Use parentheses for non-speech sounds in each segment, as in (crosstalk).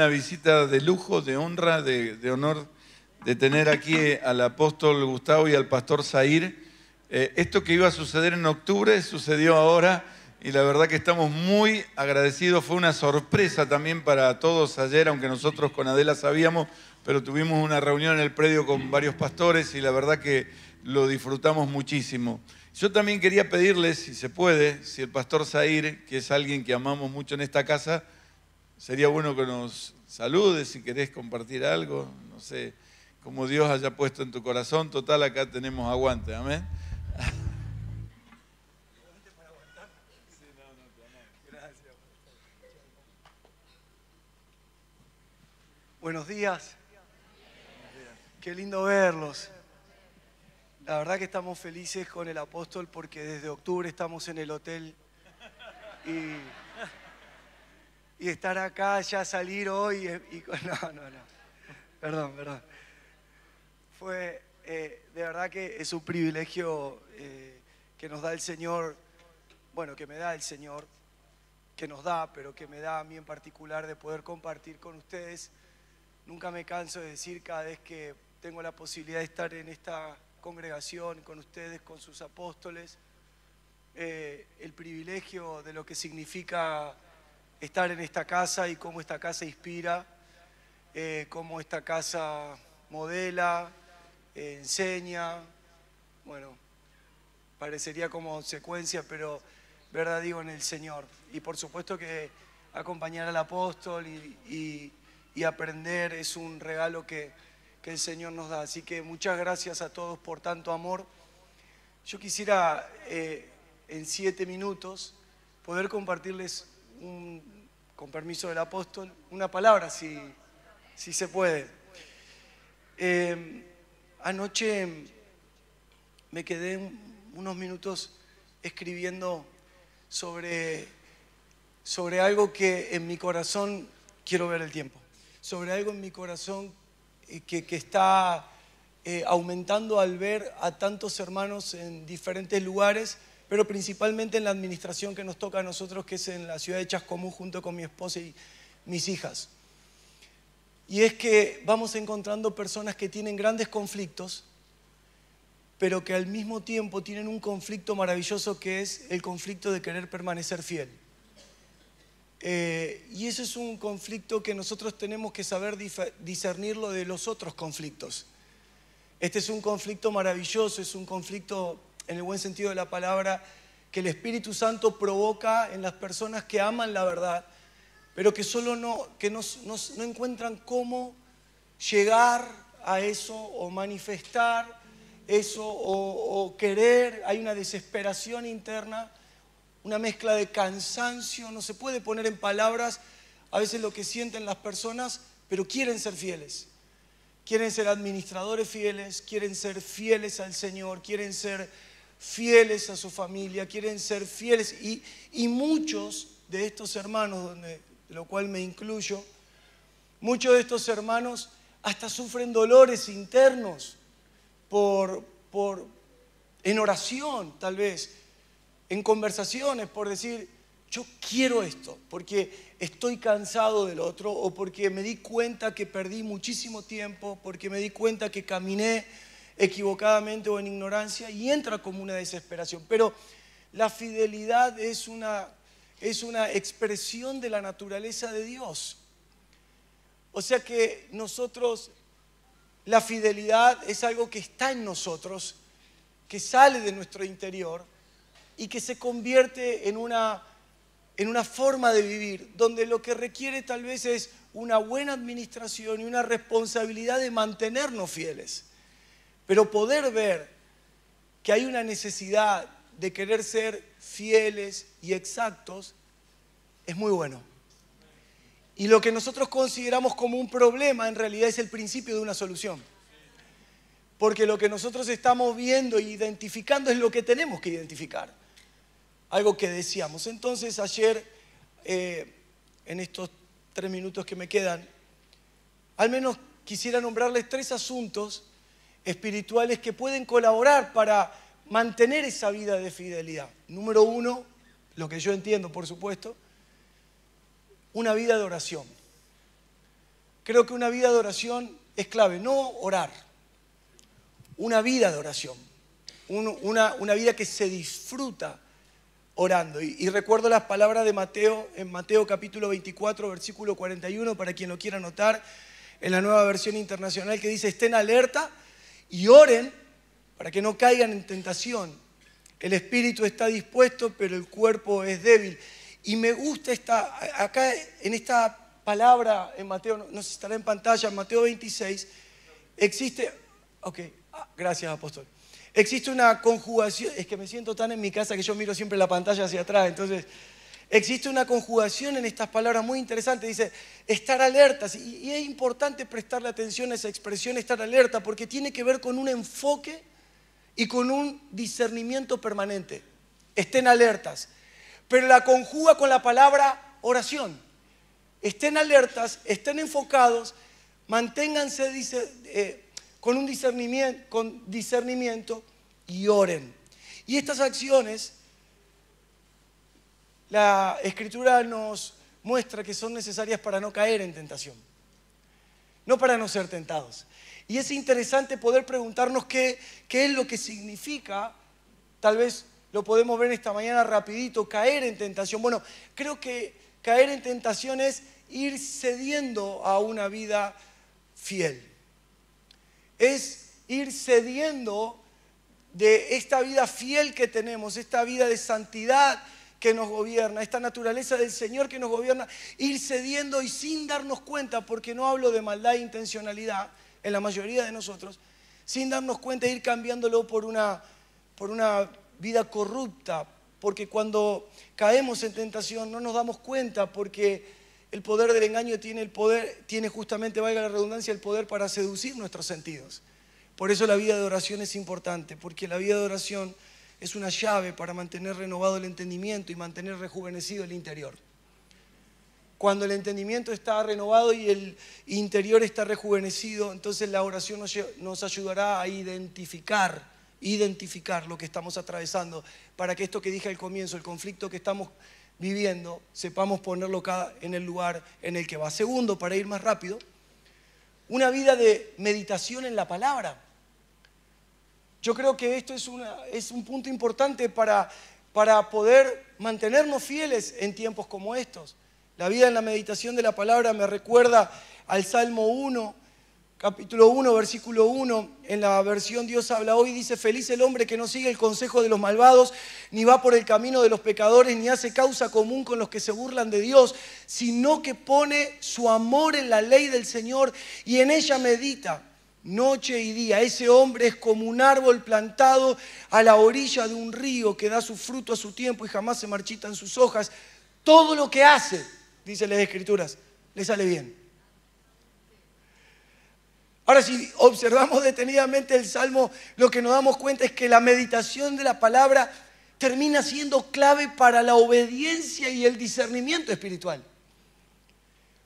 una visita de lujo, de honra, de, honor de tener aquí al apóstol Gustavo y al pastor Zair. Eh, esto que iba a suceder en octubre sucedió ahora y la verdad que estamos muy agradecidos. Fue una sorpresa también para todos ayer, aunque nosotros con Adela sabíamos, pero tuvimos una reunión en el predio con varios pastores y la verdad que lo disfrutamos muchísimo. Yo también quería pedirles, si se puede, si el pastor Zair, que es alguien que amamos mucho en esta casa, sería bueno que nos salude, si querés compartir algo, no sé, como Dios haya puesto en tu corazón. Total, acá tenemos aguante, amén. Buenos días. Qué lindo verlos. La verdad que estamos felices con el apóstol porque desde octubre estamos en el hotel y, y estar acá, ya salir hoy y, (laughs) no, no, no. Perdón, perdón. Fue eh, de verdad que es un privilegio eh, que nos da el Señor, bueno, que me da el Señor, que nos da, pero que me da a mí en particular de poder compartir con ustedes Nunca me canso de decir cada vez que tengo la posibilidad de estar en esta congregación con ustedes, con sus apóstoles, eh, el privilegio de lo que significa estar en esta casa y cómo esta casa inspira, eh, cómo esta casa modela, eh, enseña. Bueno, parecería como secuencia, pero verdad digo en el Señor. Y por supuesto que acompañar al apóstol y aprender es un regalo que, el Señor nos da. Así que muchas gracias a todos por tanto amor. Yo quisiera eh, en siete minutos poder compartirles, con permiso del apóstol, una palabra, si, si se puede. Eh, anoche me quedé unos minutos escribiendo sobre, sobre algo que en mi corazón quiero ver el tiempo sobre algo en mi corazón eh, que, está eh, aumentando al ver a tantos hermanos en diferentes lugares, pero principalmente en la administración que nos toca a nosotros, que es en la ciudad de Chascomú, junto con mi esposa y mis hijas. Y es que vamos encontrando personas que tienen grandes conflictos, pero que al mismo tiempo tienen un conflicto maravilloso que es el conflicto de querer permanecer fiel. Eh, y ese es un conflicto que nosotros tenemos que saber discernirlo de los otros conflictos. Este es un conflicto maravilloso, es un conflicto en el buen sentido de la palabra que el Espíritu Santo provoca en las personas que aman la verdad, pero que solo no, que no, encuentran cómo llegar a eso o manifestar eso o querer, hay una desesperación interna una mezcla de cansancio, no se puede poner en palabras a veces lo que sienten las personas, pero quieren ser fieles. Quieren ser administradores fieles, quieren ser fieles al Señor, quieren ser fieles a su familia, quieren ser fieles. Y, y muchos de estos hermanos, donde, de lo cual me incluyo, muchos de estos hermanos hasta sufren dolores internos por, por, en oración, tal vez, en conversaciones por decir, yo quiero esto, porque estoy cansado del otro o porque me di cuenta que perdí muchísimo tiempo, porque me di cuenta que caminé equivocadamente o en ignorancia y entra como una desesperación. Pero la fidelidad es una, es una expresión de la naturaleza de Dios. O sea que nosotros, la fidelidad es algo que está en nosotros, que sale de nuestro interior y que se convierte en una, en una forma de vivir, donde lo que requiere tal vez es una buena administración y una responsabilidad de mantenernos fieles. Pero poder ver que hay una necesidad de querer ser fieles y exactos es muy bueno. Y lo que nosotros consideramos como un problema en realidad es el principio de una solución. Porque lo que nosotros estamos viendo e identificando es lo que tenemos que identificar algo que decíamos. Entonces ayer, eh, en estos tres minutos que me quedan, al menos quisiera nombrarles tres asuntos espirituales que pueden colaborar para mantener esa vida de fidelidad. Número uno, lo que yo entiendo, por supuesto, una vida de oración. creo que una vida de oración es clave, no orar, una vida de oración, una, vida que se disfruta orando. Y, recuerdo las palabras de Mateo en Mateo capítulo 24, versículo 41, para quien lo quiera anotar, en la nueva versión internacional que dice, estén alerta y oren para que no caigan en tentación. El espíritu está dispuesto, pero el cuerpo es débil. Y me gusta esta, acá en esta palabra en Mateo, no sé si estará en pantalla, en Mateo 26, existe, ok, ah, gracias apóstol. Existe una conjugación, es que me siento tan en mi casa que yo miro siempre la pantalla hacia atrás, entonces existe una conjugación en estas palabras muy interesante, dice estar alertas, y es importante prestarle atención a esa expresión estar alerta, porque tiene que ver con un enfoque y con un discernimiento permanente. Estén alertas, pero la conjuga con la palabra oración. Estén alertas, estén enfocados, manténganse, dice, eh, con un discernimiento, con discernimiento y oren. Y estas acciones, la escritura nos muestra que son necesarias para no caer en tentación, no para no ser tentados. Y es interesante poder preguntarnos qué, es lo que significa, tal vez lo podemos ver esta mañana rapidito, caer en tentación. Bueno, creo que caer en tentación es ir cediendo a una vida fiel es ir cediendo de esta vida fiel que tenemos, esta vida de santidad que nos gobierna, esta naturaleza del Señor que nos gobierna, ir cediendo y sin darnos cuenta, porque no hablo de maldad e intencionalidad en la mayoría de nosotros, sin darnos cuenta, ir cambiándolo por una, por una vida corrupta, porque cuando caemos en tentación no nos damos cuenta, porque el poder del engaño tiene el poder, tiene justamente, valga la redundancia, el poder para seducir nuestros sentidos. Por eso la vida de oración es importante, porque la vida de oración es una llave para mantener renovado el entendimiento y mantener rejuvenecido el interior. Cuando el entendimiento está renovado y el interior está rejuvenecido, entonces la oración nos, ayudará a identificar, identificar lo que estamos atravesando, para que esto que dije al comienzo, el conflicto que estamos viviendo, sepamos ponerlo en el lugar en el que va. Segundo, para ir más rápido, una vida de meditación en la palabra. Yo creo que esto es, un punto importante para, para poder mantenernos fieles en tiempos como estos. La vida en la meditación de la palabra me recuerda al Salmo 1, capítulo 1, versículo 1, en la versión Dios habla hoy, dice, feliz el hombre que no sigue el consejo de los malvados, ni va por el camino de los pecadores, ni hace causa común con los que se burlan de Dios, sino que pone su amor en la ley del Señor y en ella medita noche y día. Ese hombre es como un árbol plantado a la orilla de un río que da su fruto a su tiempo y jamás se marchitan sus hojas. Todo lo que hace, dice las escrituras, le sale bien. Ahora, si observamos detenidamente el Salmo, lo que nos damos cuenta es que la meditación de la palabra termina siendo clave para la obediencia y el discernimiento espiritual.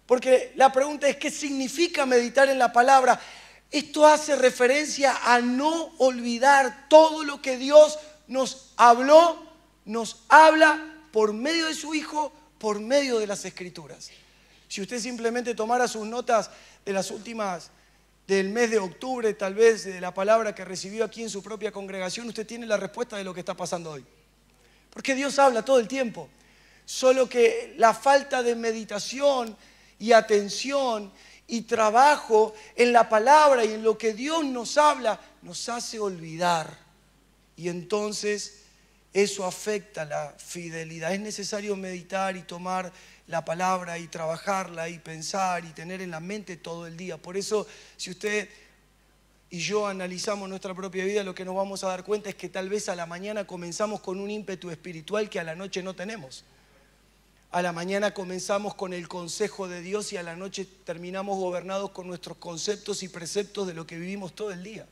Porque la pregunta es, ¿qué significa meditar en la palabra? Esto hace referencia a no olvidar todo lo que Dios nos habló, nos habla por medio de su Hijo, por medio de las Escrituras. Si usted simplemente tomara sus notas de las últimas del mes de octubre, tal vez de la palabra que recibió aquí en su propia congregación, usted tiene la respuesta de lo que está pasando hoy. Porque Dios habla todo el tiempo. Solo que la falta de meditación y atención y trabajo en la palabra y en lo que Dios nos habla nos hace olvidar. Y entonces eso afecta la fidelidad. Es necesario meditar y tomar la palabra y trabajarla y pensar y tener en la mente todo el día. Por eso, si usted y yo analizamos nuestra propia vida, lo que nos vamos a dar cuenta es que tal vez a la mañana comenzamos con un ímpetu espiritual que a la noche no tenemos. A la mañana comenzamos con el consejo de Dios y a la noche terminamos gobernados con nuestros conceptos y preceptos de lo que vivimos todo el día.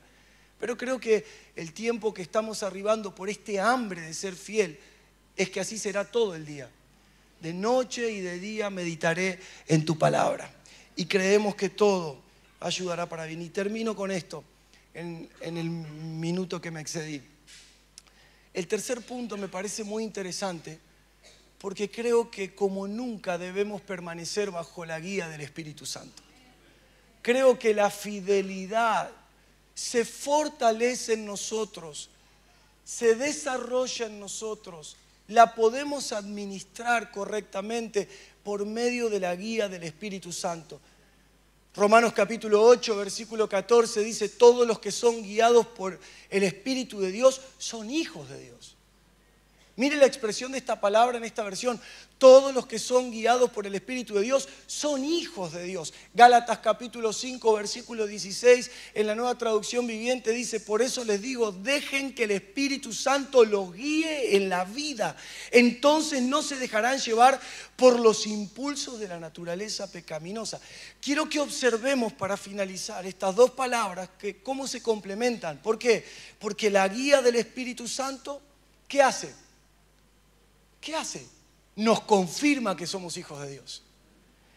Pero creo que el tiempo que estamos arribando por este hambre de ser fiel es que así será todo el día de noche y de día meditaré en tu palabra. Y creemos que todo ayudará para bien. Y termino con esto en, el minuto que me excedí. El tercer punto me parece muy interesante porque creo que como nunca debemos permanecer bajo la guía del Espíritu Santo. creo que la fidelidad se fortalece en nosotros, se desarrolla en nosotros, la podemos administrar correctamente por medio de la guía del Espíritu Santo. Romanos capítulo 8, versículo 14 dice, todos los que son guiados por el Espíritu de Dios son hijos de Dios. Mire la expresión de esta palabra en esta versión. Todos los que son guiados por el Espíritu de Dios son hijos de Dios. Gálatas capítulo 5, versículo 16, en la nueva traducción viviente dice, por eso les digo, dejen que el Espíritu Santo los guíe en la vida. Entonces no se dejarán llevar por los impulsos de la naturaleza pecaminosa. Quiero que observemos para finalizar estas dos palabras, que cómo se complementan. ¿Por qué? Porque la guía del Espíritu Santo, ¿qué hace? ¿Qué hace? Nos confirma que somos hijos de Dios.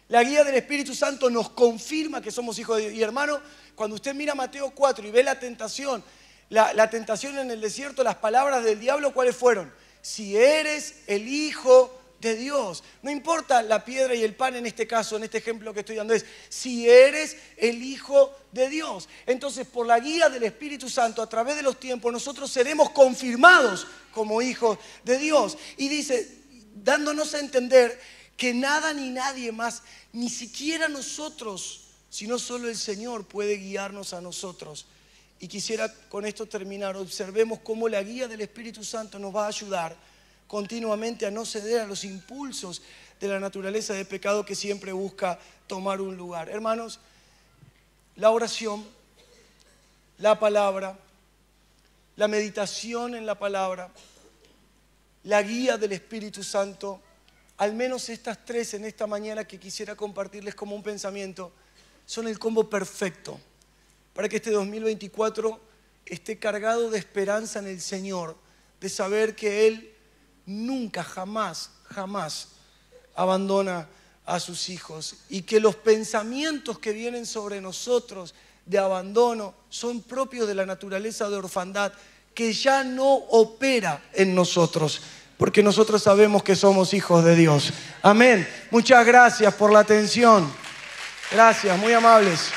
La guía del Espíritu Santo nos confirma que somos hijos de Dios. Y hermano, cuando usted mira Mateo 4 y ve la tentación, la, tentación en el desierto, las palabras del diablo, ¿cuáles fueron? Si eres el hijo de Dios. No importa la piedra y el pan en este caso, en este ejemplo que estoy dando, es si eres el Hijo de Dios. Entonces, por la guía del Espíritu Santo, a través de los tiempos, nosotros seremos confirmados como hijos de Dios. Y dice, dándonos a entender que nada ni nadie más, ni siquiera nosotros, sino solo el Señor puede guiarnos a nosotros. Y quisiera con esto terminar. Observemos cómo la guía del Espíritu Santo nos va a ayudar continuamente a no ceder a los impulsos de la naturaleza de pecado que siempre busca tomar un lugar. Hermanos, la oración, la palabra, la meditación en la palabra, la guía del Espíritu Santo, al menos estas tres en esta mañana que quisiera compartirles como un pensamiento, son el combo perfecto para que este 2024 esté cargado de esperanza en el Señor, de saber que Él nunca, jamás, jamás abandona a sus hijos y que los pensamientos que vienen sobre nosotros de abandono son propios de la naturaleza de orfandad que ya no opera en nosotros, porque nosotros sabemos que somos hijos de Dios. Amén. Muchas gracias por la atención. Gracias, muy amables.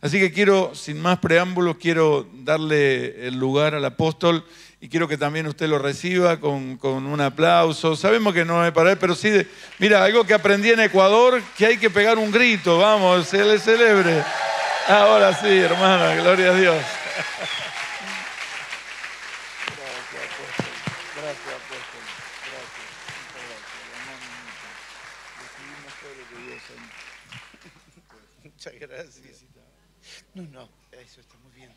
Así que quiero, sin más preámbulos, quiero darle el lugar al apóstol y quiero que también usted lo reciba con, un aplauso. Sabemos que no es para él, pero sí, mira, algo que aprendí en Ecuador, que hay que pegar un grito, vamos, se le celebre. Ahora sí, hermana, gloria a Dios. No, no, eso está muy bien.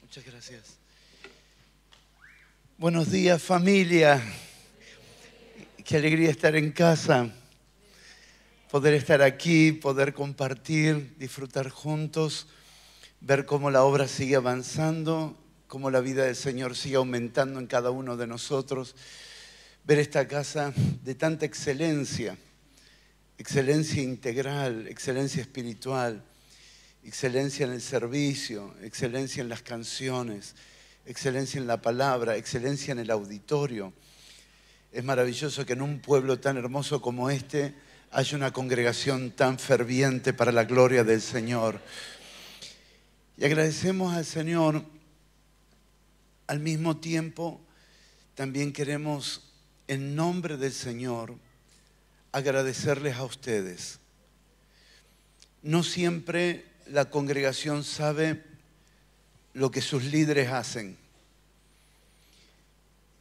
Muchas gracias. Buenos días familia. Qué alegría estar en casa, poder estar aquí, poder compartir, disfrutar juntos, ver cómo la obra sigue avanzando, cómo la vida del Señor sigue aumentando en cada uno de nosotros, ver esta casa de tanta excelencia, excelencia integral, excelencia espiritual excelencia en el servicio, excelencia en las canciones, excelencia en la palabra, excelencia en el auditorio. Es maravilloso que en un pueblo tan hermoso como este haya una congregación tan ferviente para la gloria del Señor. Y agradecemos al Señor. Al mismo tiempo, también queremos, en nombre del Señor, agradecerles a ustedes. No siempre la congregación sabe lo que sus líderes hacen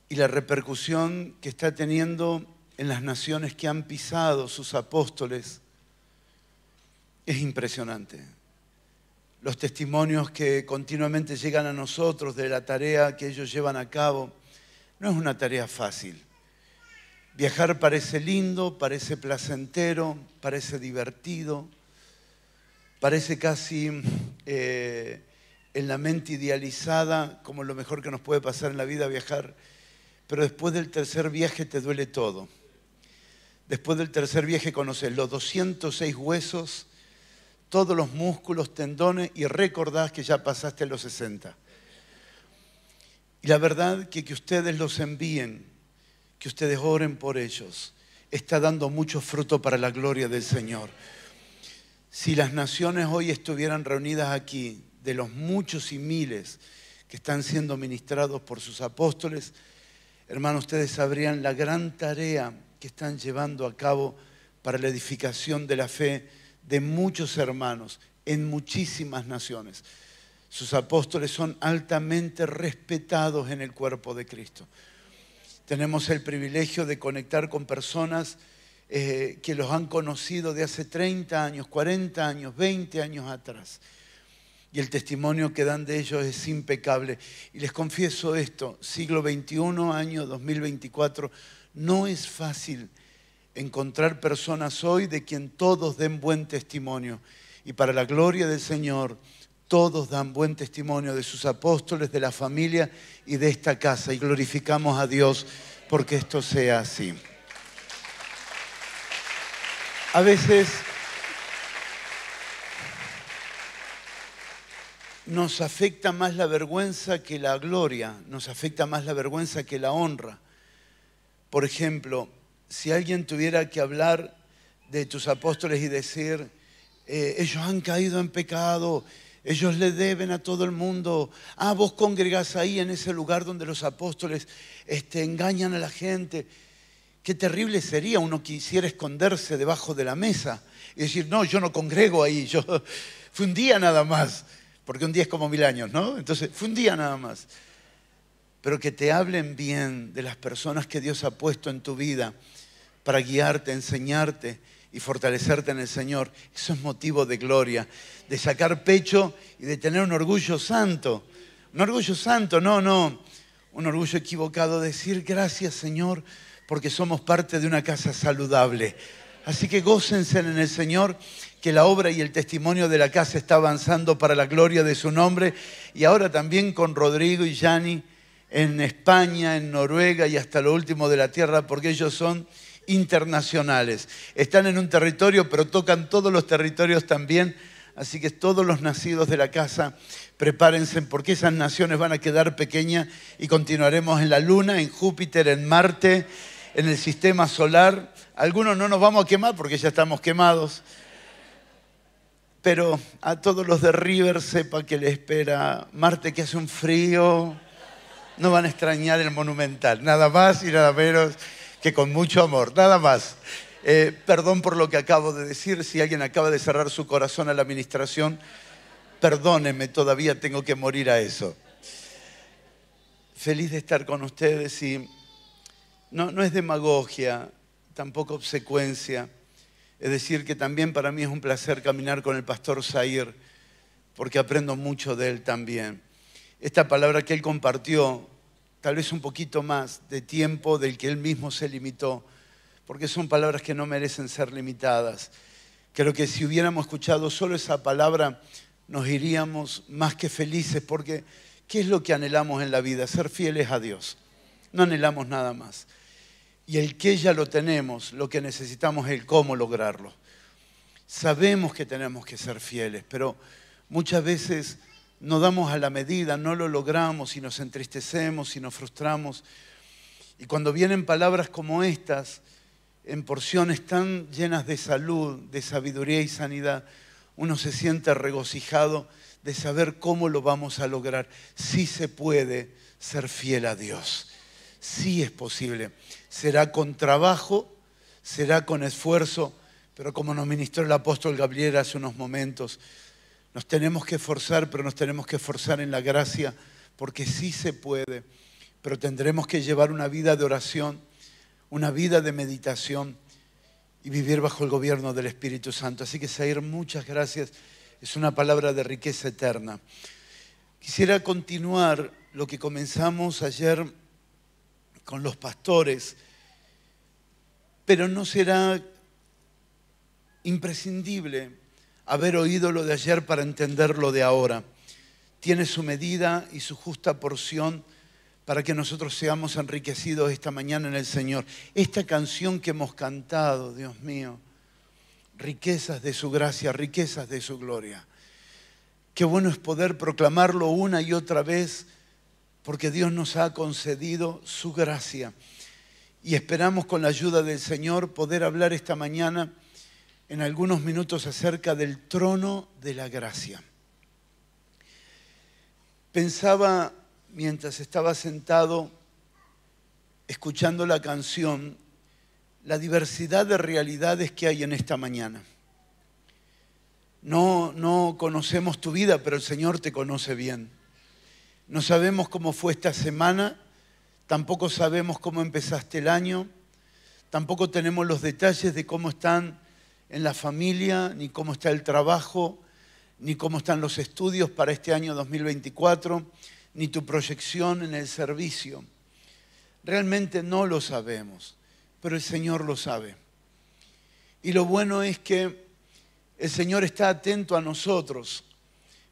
y la repercusión que está teniendo en las naciones que han pisado sus apóstoles es impresionante. Los testimonios que continuamente llegan a nosotros de la tarea que ellos llevan a cabo no es una tarea fácil. Viajar parece lindo, parece placentero, parece divertido, parece casi eh, en la mente idealizada como lo mejor que nos puede pasar en la vida viajar, pero después del tercer viaje te duele todo. Después del tercer viaje conoces los 206 huesos, todos los músculos, tendones y recordás que ya pasaste los 60. Y la verdad que que ustedes los envíen, que ustedes oren por ellos, está dando mucho fruto para la gloria del Señor. Si las naciones hoy estuvieran reunidas aquí, de los muchos y miles que están siendo ministrados por sus apóstoles, hermanos, ustedes sabrían la gran tarea que están llevando a cabo para la edificación de la fe de muchos hermanos en muchísimas naciones. Sus apóstoles son altamente respetados en el cuerpo de Cristo. Tenemos el privilegio de conectar con personas eh, que los han conocido de hace 30 años, 40 años, 20 años atrás. Y el testimonio que dan de ellos es impecable. Y les confieso esto, siglo XXI, año 2024, no es fácil encontrar personas hoy de quien todos den buen testimonio. Y para la gloria del Señor, todos dan buen testimonio de sus apóstoles, de la familia y de esta casa. Y glorificamos a Dios porque esto sea así. A veces nos afecta más la vergüenza que la gloria, nos afecta más la vergüenza que la honra. Por ejemplo, si alguien tuviera que hablar de tus apóstoles y decir, eh, ellos han caído en pecado, ellos le deben a todo el mundo. Ah, vos congregás ahí en ese lugar donde los apóstoles este, engañan a la gente. Qué terrible sería uno quisiera esconderse debajo de la mesa y decir, no, yo no congrego ahí, yo (laughs) fue un día nada más, porque un día es como mil años, ¿no? Entonces, fue un día nada más. Pero que te hablen bien de las personas que Dios ha puesto en tu vida para guiarte, enseñarte y fortalecerte en el Señor, eso es motivo de gloria, de sacar pecho y de tener un orgullo santo. Un orgullo santo, no, no, un orgullo equivocado, decir gracias Señor porque somos parte de una casa saludable. Así que gócense en el Señor que la obra y el testimonio de la casa está avanzando para la gloria de su nombre y ahora también con Rodrigo y Yani en España, en Noruega y hasta lo último de la tierra, porque ellos son internacionales. Están en un territorio, pero tocan todos los territorios también. Así que todos los nacidos de la casa, prepárense porque esas naciones van a quedar pequeñas y continuaremos en la Luna, en Júpiter, en Marte, en el sistema solar. Algunos no nos vamos a quemar porque ya estamos quemados. Pero a todos los de River sepa que le espera Marte que hace un frío. No van a extrañar el monumental, nada más y nada menos que con mucho amor, nada más. Eh, perdón por lo que acabo de decir, si alguien acaba de cerrar su corazón a la administración, perdóneme, todavía tengo que morir a eso. Feliz de estar con ustedes y no, es demagogia, tampoco obsecuencia. Es decir, que también para mí es un placer caminar con el pastor Zair, porque aprendo mucho de él también. Esta palabra que él compartió tal vez un poquito más de tiempo del que él mismo se limitó, porque son palabras que no merecen ser limitadas. Creo que si hubiéramos escuchado solo esa palabra, nos iríamos más que felices, porque ¿qué es lo que anhelamos en la vida? Ser fieles a Dios. No anhelamos nada más. Y el que ya lo tenemos, lo que necesitamos es el cómo lograrlo. Sabemos que tenemos que ser fieles, pero muchas veces no damos a la medida, no lo logramos y nos entristecemos y nos frustramos. Y cuando vienen palabras como estas, en porciones tan llenas de salud, de sabiduría y sanidad, uno se siente regocijado de saber cómo lo vamos a lograr. Sí se puede ser fiel a Dios. Sí es posible. Será con trabajo, será con esfuerzo, pero como nos ministró el apóstol Gabriel hace unos momentos, nos tenemos que esforzar, pero nos tenemos que esforzar en la gracia, porque sí se puede, pero tendremos que llevar una vida de oración, una vida de meditación y vivir bajo el gobierno del Espíritu Santo. Así que, Sair, muchas gracias. Es una palabra de riqueza eterna. Quisiera continuar lo que comenzamos ayer con los pastores, pero no será imprescindible haber oído lo de ayer para entender lo de ahora. Tiene su medida y su justa porción para que nosotros seamos enriquecidos esta mañana en el Señor. Esta canción que hemos cantado, Dios mío, riquezas de su gracia, riquezas de su gloria. Qué bueno es poder proclamarlo una y otra vez porque Dios nos ha concedido su gracia. y esperamos con la ayuda del Señor poder hablar esta mañana en algunos minutos acerca del trono de la gracia. Pensaba mientras estaba sentado escuchando la canción la diversidad de realidades que hay en esta mañana. No, no conocemos tu vida, pero el Señor te conoce bien. No sabemos cómo fue esta semana, tampoco sabemos cómo empezaste el año, tampoco tenemos los detalles de cómo están en la familia, ni cómo está el trabajo, ni cómo están los estudios para este año 2024, ni tu proyección en el servicio. Realmente no lo sabemos, pero el Señor lo sabe. Y lo bueno es que el Señor está atento a nosotros,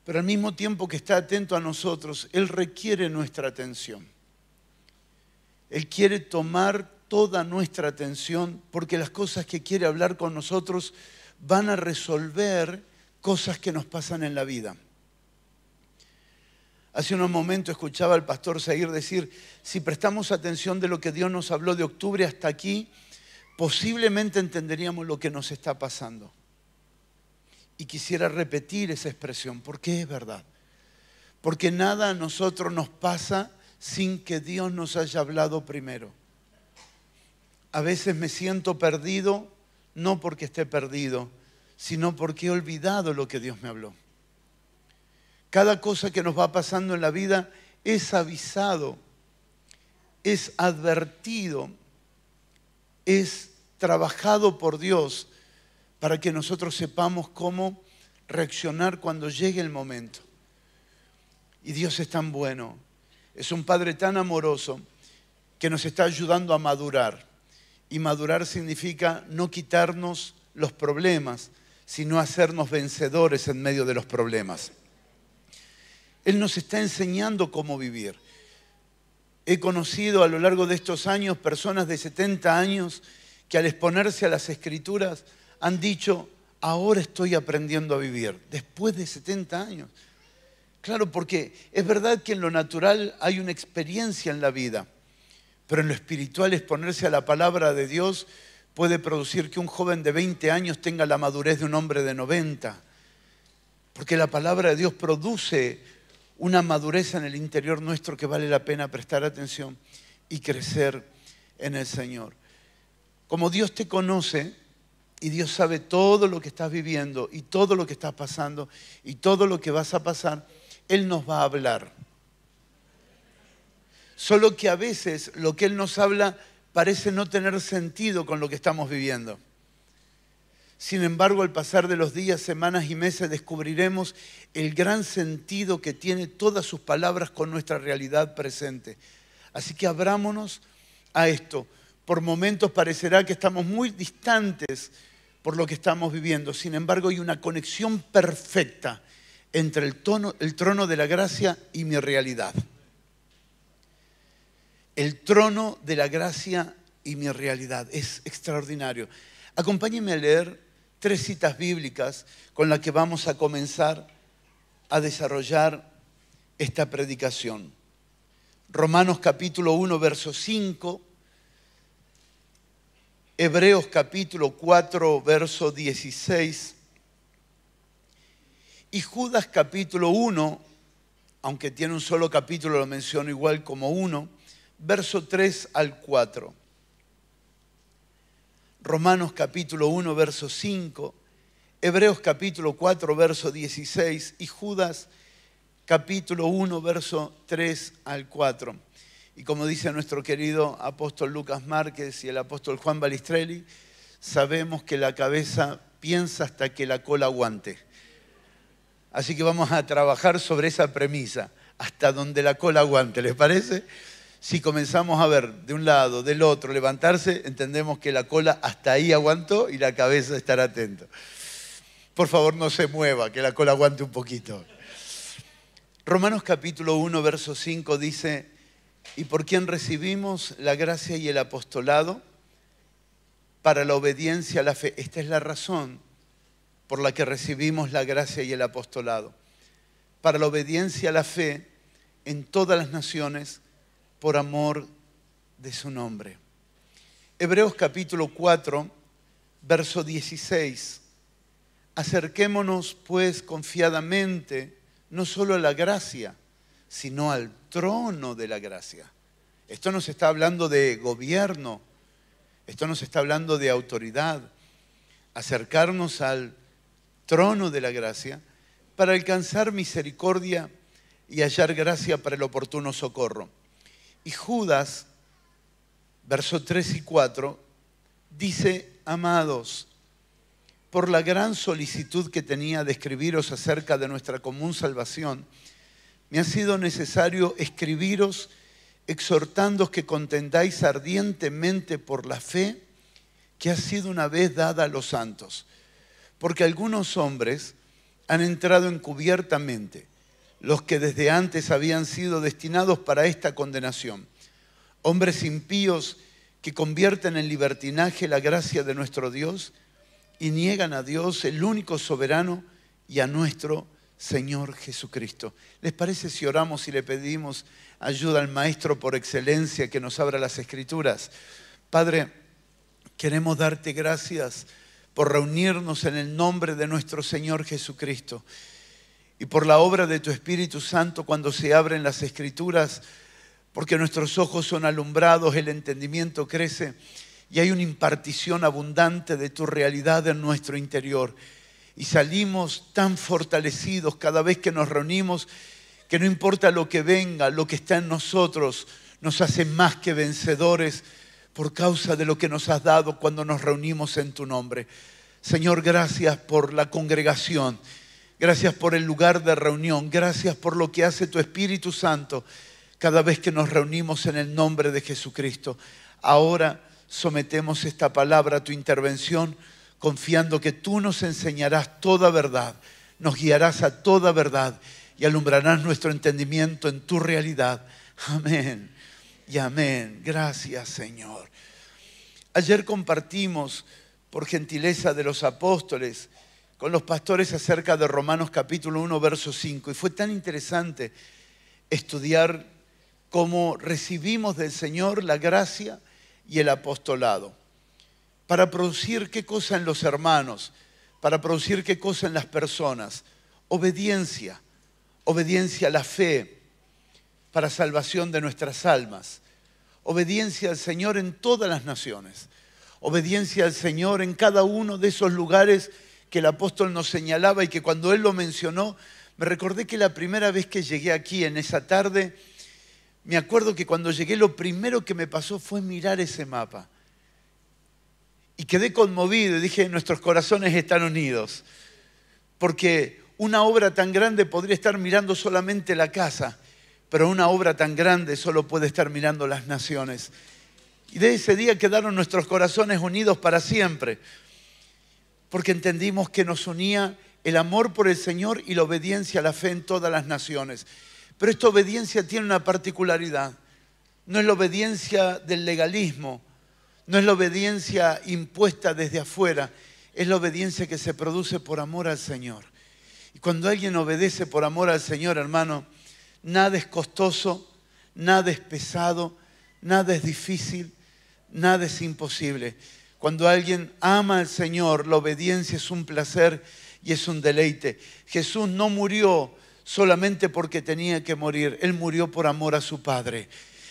pero al mismo tiempo que está atento a nosotros, Él requiere nuestra atención. Él quiere tomar toda nuestra atención porque las cosas que quiere hablar con nosotros van a resolver cosas que nos pasan en la vida. Hace unos momentos escuchaba al pastor seguir decir, si prestamos atención de lo que Dios nos habló de octubre hasta aquí, posiblemente entenderíamos lo que nos está pasando. Y quisiera repetir esa expresión, porque es verdad. Porque nada a nosotros nos pasa sin que Dios nos haya hablado primero. A veces me siento perdido, no porque esté perdido, sino porque he olvidado lo que Dios me habló. Cada cosa que nos va pasando en la vida es avisado, es advertido, es trabajado por Dios para que nosotros sepamos cómo reaccionar cuando llegue el momento. Y Dios es tan bueno, es un Padre tan amoroso que nos está ayudando a madurar. Y madurar significa no quitarnos los problemas, sino hacernos vencedores en medio de los problemas. Él nos está enseñando cómo vivir. He conocido a lo largo de estos años personas de 70 años que al exponerse a las escrituras han dicho, ahora estoy aprendiendo a vivir, después de 70 años. Claro, porque es verdad que en lo natural hay una experiencia en la vida, pero en lo espiritual exponerse a la palabra de Dios puede producir que un joven de 20 años tenga la madurez de un hombre de 90, porque la palabra de Dios produce una madurez en el interior nuestro que vale la pena prestar atención y crecer en el Señor. Como Dios te conoce, y Dios sabe todo lo que estás viviendo y todo lo que estás pasando y todo lo que vas a pasar. Él nos va a hablar. Solo que a veces lo que Él nos habla parece no tener sentido con lo que estamos viviendo. Sin embargo, al pasar de los días, semanas y meses, descubriremos el gran sentido que tiene todas sus palabras con nuestra realidad presente. Así que abrámonos a esto. Por momentos parecerá que estamos muy distantes por lo que estamos viviendo. Sin embargo, hay una conexión perfecta entre el, el trono de la gracia y mi realidad. El trono de la gracia y mi realidad. Es extraordinario. Acompáñenme a leer tres citas bíblicas con las que vamos a comenzar a desarrollar esta predicación. Romanos capítulo 1, verso 5 Hebreos capítulo 4, verso 16. Y Judas capítulo 1, aunque tiene un solo capítulo, lo menciono igual como uno, verso 3 al 4. Romanos capítulo 1, verso 5. Hebreos capítulo 4, verso 16. Y Judas capítulo 1, verso 3 al 4. Y como dice nuestro querido apóstol Lucas Márquez y el apóstol Juan Balistrelli, sabemos que la cabeza piensa hasta que la cola aguante. Así que vamos a trabajar sobre esa premisa, hasta donde la cola aguante, ¿les parece? Si comenzamos a ver de un lado, del otro, levantarse, entendemos que la cola hasta ahí aguantó y la cabeza estará atento. Por favor, no se mueva, que la cola aguante un poquito. Romanos capítulo 1, verso 5 dice, y por quien recibimos la gracia y el apostolado para la obediencia a la fe. Esta es la razón por la que recibimos la gracia y el apostolado. Para la obediencia a la fe en todas las naciones por amor de su nombre. Hebreos capítulo 4, verso 16. Acerquémonos pues confiadamente no solo a la gracia, sino al trono de la gracia. Esto nos está hablando de gobierno, esto nos está hablando de autoridad. Acercarnos al trono de la gracia para alcanzar misericordia y hallar gracia para el oportuno socorro. Y Judas, verso 3 y 4, dice, amados, por la gran solicitud que tenía de escribiros acerca de nuestra común salvación, me ha sido necesario escribiros exhortándoos que contendáis ardientemente por la fe que ha sido una vez dada a los santos. Porque algunos hombres han entrado encubiertamente, los que desde antes habían sido destinados para esta condenación. Hombres impíos que convierten en libertinaje la gracia de nuestro Dios y niegan a Dios, el único soberano, y a nuestro Señor Jesucristo. ¿Les parece si oramos y le pedimos ayuda al Maestro por excelencia que nos abra las escrituras? Padre, queremos darte gracias por reunirnos en el nombre de nuestro Señor Jesucristo y por la obra de tu Espíritu Santo cuando se abren las escrituras, porque nuestros ojos son alumbrados, el entendimiento crece y hay una impartición abundante de tu realidad en nuestro interior. Y salimos tan fortalecidos cada vez que nos reunimos, que no importa lo que venga, lo que está en nosotros, nos hace más que vencedores por causa de lo que nos has dado cuando nos reunimos en tu nombre. Señor, gracias por la congregación, gracias por el lugar de reunión, gracias por lo que hace tu Espíritu Santo cada vez que nos reunimos en el nombre de Jesucristo. Ahora sometemos esta palabra a tu intervención, confiando que tú nos enseñarás toda verdad, nos guiarás a toda verdad y alumbrarás nuestro entendimiento en tu realidad. Amén y amén. Gracias Señor. Ayer compartimos, por gentileza de los apóstoles, con los pastores acerca de Romanos capítulo 1, verso 5. Y fue tan interesante estudiar cómo recibimos del Señor la gracia y el apostolado. Para producir qué cosa en los hermanos, para producir qué cosa en las personas. Obediencia, obediencia a la fe para salvación de nuestras almas. Obediencia al Señor en todas las naciones. Obediencia al Señor en cada uno de esos lugares que el apóstol nos señalaba y que cuando él lo mencionó, me recordé que la primera vez que llegué aquí en esa tarde, me acuerdo que cuando llegué lo primero que me pasó fue mirar ese mapa. Y quedé conmovido y dije, nuestros corazones están unidos. Porque una obra tan grande podría estar mirando solamente la casa, pero una obra tan grande solo puede estar mirando las naciones. Y de ese día quedaron nuestros corazones unidos para siempre, porque entendimos que nos unía el amor por el Señor y la obediencia a la fe en todas las naciones. Pero esta obediencia tiene una particularidad. No es la obediencia del legalismo, no es la obediencia impuesta desde afuera, es la obediencia que se produce por amor al Señor. Y cuando alguien obedece por amor al Señor, hermano, nada es costoso, nada es pesado, nada es difícil, nada es imposible. Cuando alguien ama al Señor, la obediencia es un placer y es un deleite. Jesús no murió solamente porque tenía que morir, Él murió por amor a su Padre.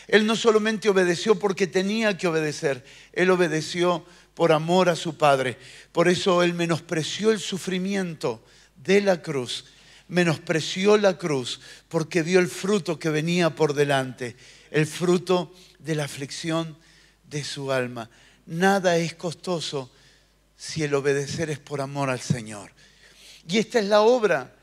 Él no solamente obedeció porque tenía que obedecer, Él obedeció por amor a su Padre. Por eso Él menospreció el sufrimiento de la cruz, menospreció la cruz porque vio el fruto que venía por delante, el fruto de la aflicción de su alma. Nada es costoso si el obedecer es por amor al Señor. Y esta es la obra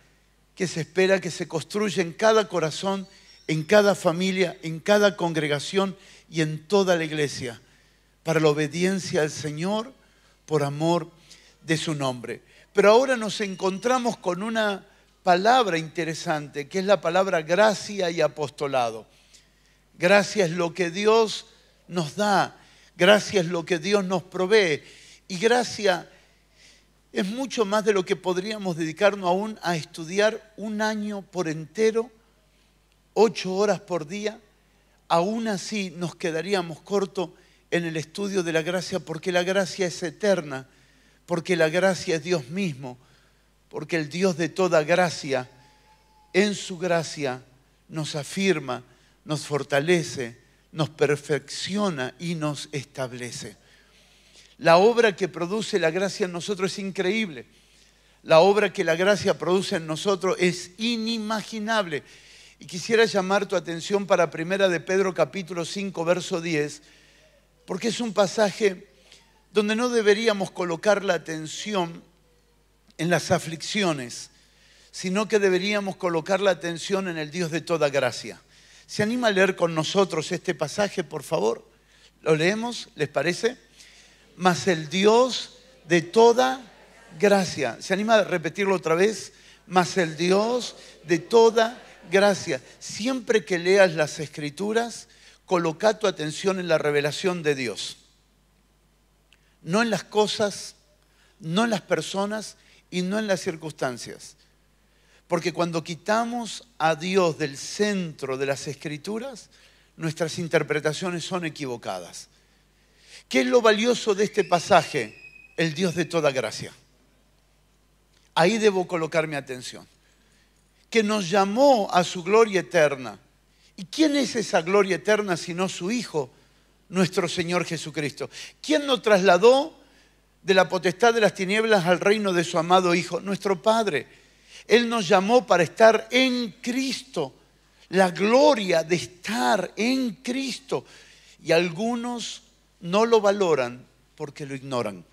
que se espera que se construya en cada corazón, en cada familia, en cada congregación y en toda la iglesia, para la obediencia al Señor por amor de su nombre. Pero ahora nos encontramos con una palabra interesante, que es la palabra gracia y apostolado. Gracia es lo que Dios nos da, gracia es lo que Dios nos provee. Y gracia es mucho más de lo que podríamos dedicarnos aún a estudiar un año por entero, ocho horas por día. Aún así nos quedaríamos cortos en el estudio de la gracia porque la gracia es eterna, porque la gracia es Dios mismo, porque el Dios de toda gracia, en su gracia, nos afirma, nos fortalece, nos perfecciona y nos establece. La obra que produce la gracia en nosotros es increíble. La obra que la gracia produce en nosotros es inimaginable. Y quisiera llamar tu atención para Primera de Pedro capítulo 5, verso 10, porque es un pasaje donde no deberíamos colocar la atención en las aflicciones, sino que deberíamos colocar la atención en el Dios de toda gracia. ¿Se anima a leer con nosotros este pasaje, por favor? ¿Lo leemos? ¿Les parece? Mas el Dios de toda gracia. ¿Se anima a repetirlo otra vez? Mas el Dios de toda gracia. Siempre que leas las escrituras, coloca tu atención en la revelación de Dios. No en las cosas, no en las personas y no en las circunstancias. Porque cuando quitamos a Dios del centro de las escrituras, nuestras interpretaciones son equivocadas. ¿Qué es lo valioso de este pasaje? El Dios de toda gracia. Ahí debo colocar mi atención. Que nos llamó a su gloria eterna. ¿Y quién es esa gloria eterna sino su Hijo, nuestro Señor Jesucristo? ¿Quién nos trasladó de la potestad de las tinieblas al reino de su amado Hijo? Nuestro Padre. Él nos llamó para estar en Cristo. La gloria de estar en Cristo. Y algunos no lo valoran porque lo ignoran.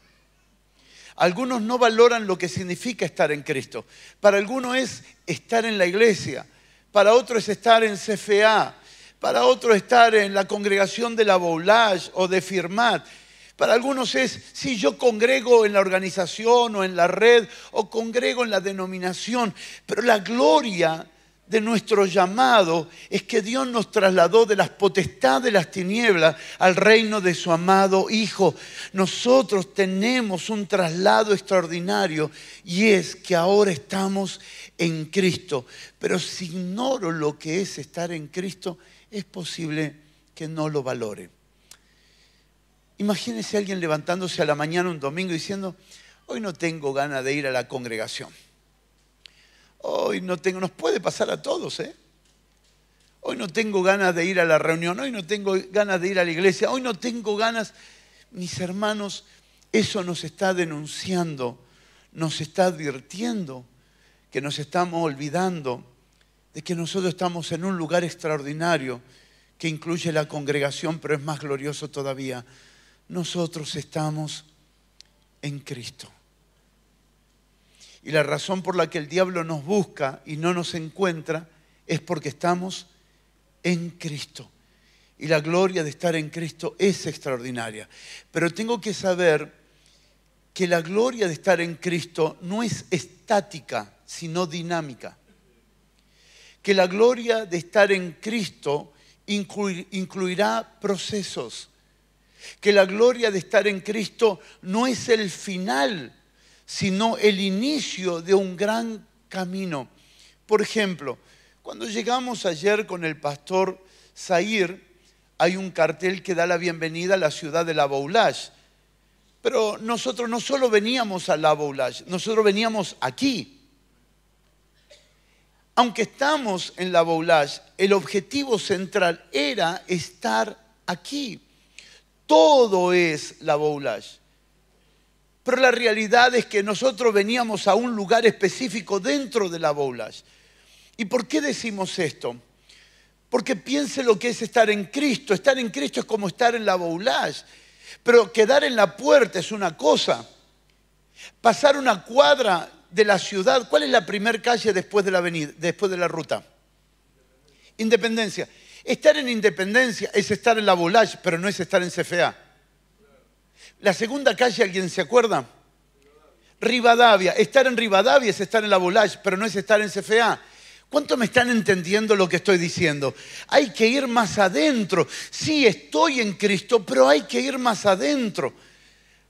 Algunos no valoran lo que significa estar en Cristo. Para algunos es estar en la iglesia, para otros es estar en CFA, para otros estar en la congregación de la Boulage o de Firmat. Para algunos es si yo congrego en la organización o en la red o congrego en la denominación, pero la gloria de nuestro llamado es que Dios nos trasladó de las potestades de las tinieblas al reino de su amado Hijo. Nosotros tenemos un traslado extraordinario y es que ahora estamos en Cristo. Pero si ignoro lo que es estar en Cristo, es posible que no lo valore. Imagínese a alguien levantándose a la mañana un domingo diciendo, hoy no tengo ganas de ir a la congregación. Hoy no tengo, nos puede pasar a todos, ¿eh? Hoy no tengo ganas de ir a la reunión, hoy no tengo ganas de ir a la iglesia, hoy no tengo ganas. Mis hermanos, eso nos está denunciando, nos está advirtiendo que nos estamos olvidando de que nosotros estamos en un lugar extraordinario que incluye la congregación, pero es más glorioso todavía. Nosotros estamos en Cristo. Y la razón por la que el diablo nos busca y no nos encuentra es porque estamos en Cristo. Y la gloria de estar en Cristo es extraordinaria. Pero tengo que saber que la gloria de estar en Cristo no es estática, sino dinámica. Que la gloria de estar en Cristo incluirá procesos. Que la gloria de estar en Cristo no es el final, sino el inicio de un gran camino. Por ejemplo, cuando llegamos ayer con el pastor Zair, hay un cartel que da la bienvenida a la ciudad de la Boulage. Pero nosotros no solo veníamos a la Boulage, nosotros veníamos aquí. Aunque estamos en la Boulage, el objetivo central era estar aquí. Todo es la Boulage. Pero la realidad es que nosotros veníamos a un lugar específico dentro de la Boulage. ¿Y por qué decimos esto? Porque piense lo que es estar en Cristo. Estar en Cristo es como estar en la Boulage. Pero quedar en la puerta es una cosa. Pasar una cuadra de la ciudad, ¿cuál es la primera calle después de la avenida, después de la ruta? Independencia. Estar en Independencia es estar en la Boulage, pero no es estar en CFA. La segunda calle, ¿alguien se acuerda? Rivadavia. Estar en Rivadavia es estar en la Volage, pero no es estar en CFA. ¿Cuánto me están entendiendo lo que estoy diciendo? Hay que ir más adentro. Sí, estoy en Cristo, pero hay que ir más adentro.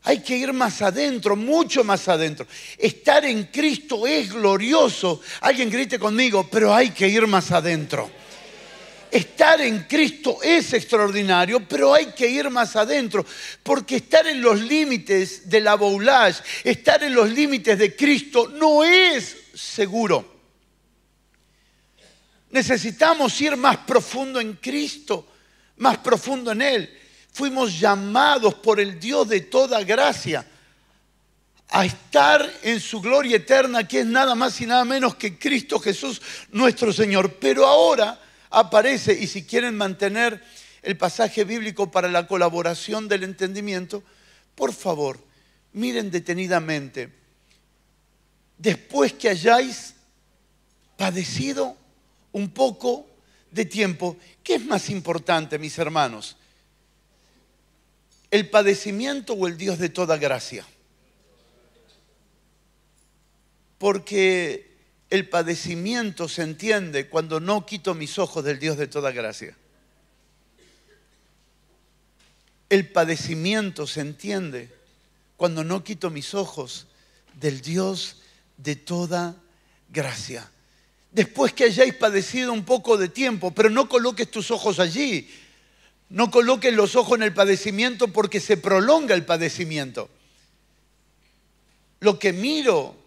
Hay que ir más adentro, mucho más adentro. Estar en Cristo es glorioso. Alguien grite conmigo, pero hay que ir más adentro. Estar en Cristo es extraordinario, pero hay que ir más adentro, porque estar en los límites de la boulage, estar en los límites de Cristo no es seguro. Necesitamos ir más profundo en Cristo, más profundo en Él. Fuimos llamados por el Dios de toda gracia a estar en su gloria eterna, que es nada más y nada menos que Cristo Jesús nuestro Señor. Pero ahora aparece, y si quieren mantener el pasaje bíblico para la colaboración del entendimiento, por favor, miren detenidamente, después que hayáis padecido un poco de tiempo, ¿qué es más importante, mis hermanos? ¿El padecimiento o el Dios de toda gracia? Porque el padecimiento se entiende cuando no quito mis ojos del Dios de toda gracia. El padecimiento se entiende cuando no quito mis ojos del Dios de toda gracia. Después que hayáis padecido un poco de tiempo, pero no coloques tus ojos allí. No coloques los ojos en el padecimiento porque se prolonga el padecimiento. Lo que miro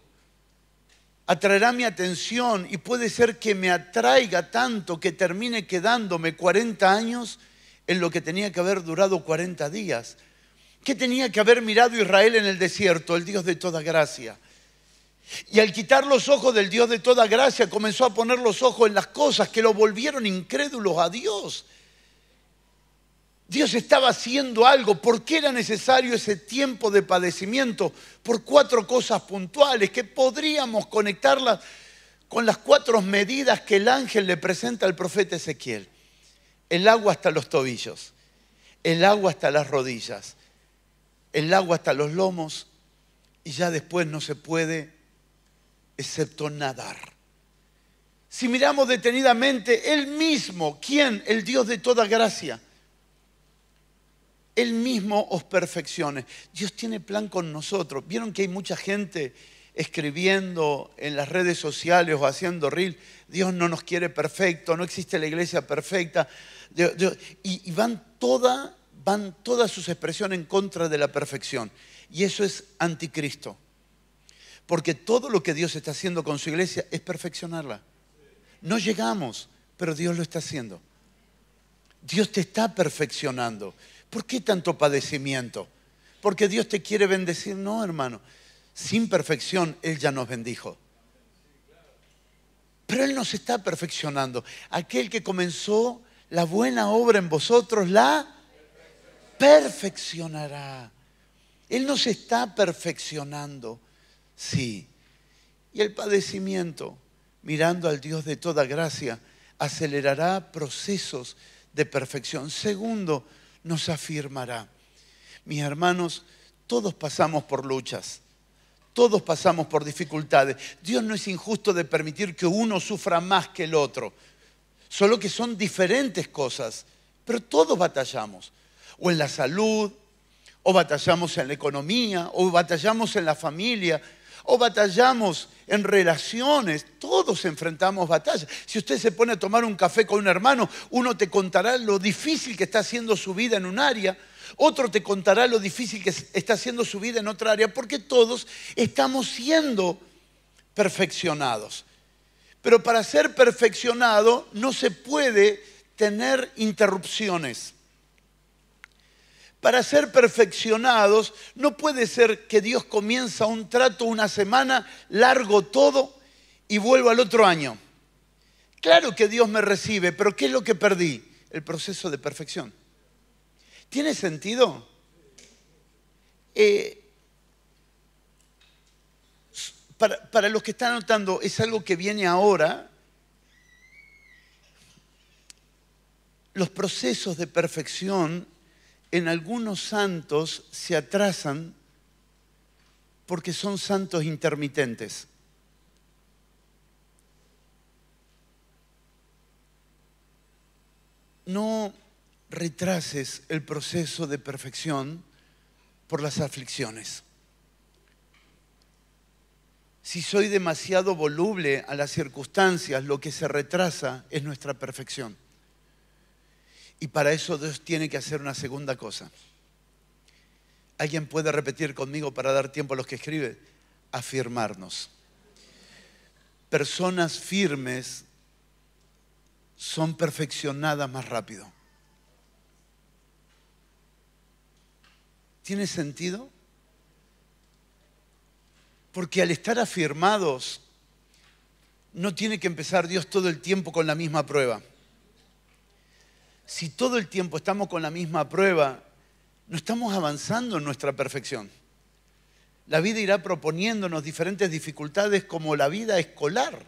atraerá mi atención y puede ser que me atraiga tanto que termine quedándome 40 años en lo que tenía que haber durado 40 días. ¿Qué tenía que haber mirado Israel en el desierto? El Dios de toda gracia. Y al quitar los ojos del Dios de toda gracia, comenzó a poner los ojos en las cosas que lo volvieron incrédulos a Dios. Dios estaba haciendo algo. ¿Por qué era necesario ese tiempo de padecimiento? Por cuatro cosas puntuales que podríamos conectarlas con las cuatro medidas que el ángel le presenta al profeta Ezequiel. El agua hasta los tobillos, el agua hasta las rodillas, el agua hasta los lomos y ya después no se puede excepto nadar. Si miramos detenidamente, Él mismo, ¿quién? El Dios de toda gracia él mismo os perfeccione. Dios tiene plan con nosotros. Vieron que hay mucha gente escribiendo en las redes sociales o haciendo reel, Dios no nos quiere perfecto, no existe la iglesia perfecta. y, van, van todas sus expresiones en contra de la perfección. Y eso es anticristo. Porque todo lo que Dios está haciendo con su iglesia es perfeccionarla. No llegamos, pero Dios lo está haciendo. Dios te está perfeccionando. ¿Por qué tanto padecimiento? Porque Dios te quiere bendecir. No, hermano. Sin perfección, Él ya nos bendijo. Pero Él nos está perfeccionando. Aquel que comenzó la buena obra en vosotros, la perfeccionará. Él nos está perfeccionando. Sí. Y el padecimiento, mirando al Dios de toda gracia, acelerará procesos de perfección. Segundo, nos afirmará. Mis hermanos, todos pasamos por luchas, todos pasamos por dificultades. Dios no es injusto de permitir que uno sufra más que el otro, solo que son diferentes cosas, pero todos batallamos, o en la salud, o batallamos en la economía, o batallamos en la familia, o batallamos en relaciones, todos enfrentamos batallas. Si usted se pone a tomar un café con un hermano, uno te contará lo difícil que está haciendo su vida en un área, otro te contará lo difícil que está haciendo su vida en otra área, porque todos estamos siendo perfeccionados. Pero para ser perfeccionado no se puede tener interrupciones para ser perfeccionados, no puede ser que Dios comienza un trato una semana, largo todo y vuelvo al otro año. Claro que Dios me recibe, pero ¿qué es lo que perdí? El proceso de perfección. ¿Tiene sentido? Eh, para, para los que están notando, es algo que viene ahora. Los procesos de perfección en algunos santos se atrasan porque son santos intermitentes. No retrases el proceso de perfección por las aflicciones. Si soy demasiado voluble a las circunstancias, lo que se retrasa es nuestra perfección. Y para eso Dios tiene que hacer una segunda cosa. ¿Alguien puede repetir conmigo para dar tiempo a los que escriben? Afirmarnos. Personas firmes son perfeccionadas más rápido. ¿Tiene sentido? Porque al estar afirmados, no tiene que empezar Dios todo el tiempo con la misma prueba. Si todo el tiempo estamos con la misma prueba, no estamos avanzando en nuestra perfección. La vida irá proponiéndonos diferentes dificultades como la vida escolar.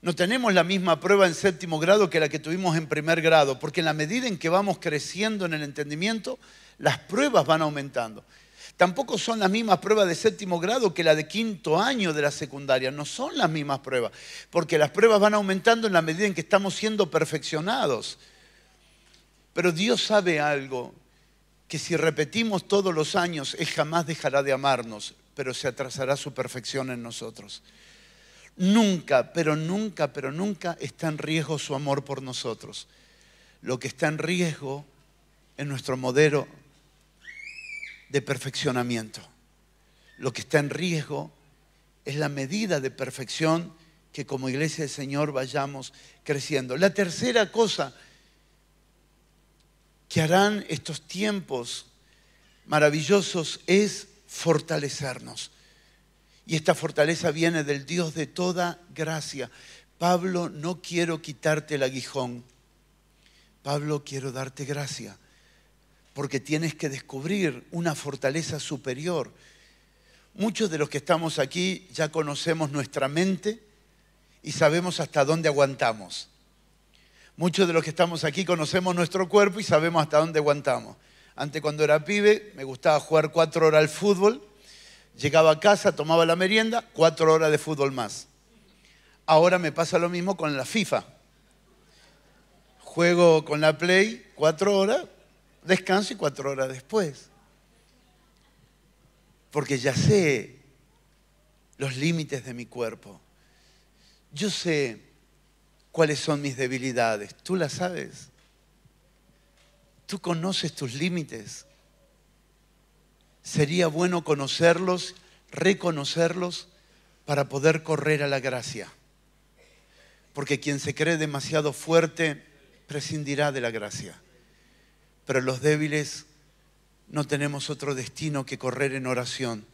No tenemos la misma prueba en séptimo grado que la que tuvimos en primer grado, porque en la medida en que vamos creciendo en el entendimiento, las pruebas van aumentando. Tampoco son las mismas pruebas de séptimo grado que la de quinto año de la secundaria. No son las mismas pruebas, porque las pruebas van aumentando en la medida en que estamos siendo perfeccionados. Pero Dios sabe algo, que si repetimos todos los años, Él jamás dejará de amarnos, pero se atrasará su perfección en nosotros. Nunca, pero nunca, pero nunca está en riesgo su amor por nosotros. Lo que está en riesgo es nuestro modelo de perfeccionamiento. Lo que está en riesgo es la medida de perfección que como iglesia del Señor vayamos creciendo. La tercera cosa que harán estos tiempos maravillosos es fortalecernos. Y esta fortaleza viene del Dios de toda gracia. Pablo, no quiero quitarte el aguijón. Pablo, quiero darte gracia porque tienes que descubrir una fortaleza superior. Muchos de los que estamos aquí ya conocemos nuestra mente y sabemos hasta dónde aguantamos. Muchos de los que estamos aquí conocemos nuestro cuerpo y sabemos hasta dónde aguantamos. Antes cuando era pibe me gustaba jugar cuatro horas al fútbol, llegaba a casa, tomaba la merienda, cuatro horas de fútbol más. Ahora me pasa lo mismo con la FIFA. Juego con la Play cuatro horas, descanso y cuatro horas después. Porque ya sé los límites de mi cuerpo. Yo sé cuáles son mis debilidades. Tú las sabes. Tú conoces tus límites. Sería bueno conocerlos, reconocerlos para poder correr a la gracia. Porque quien se cree demasiado fuerte prescindirá de la gracia. Pero los débiles no tenemos otro destino que correr en oración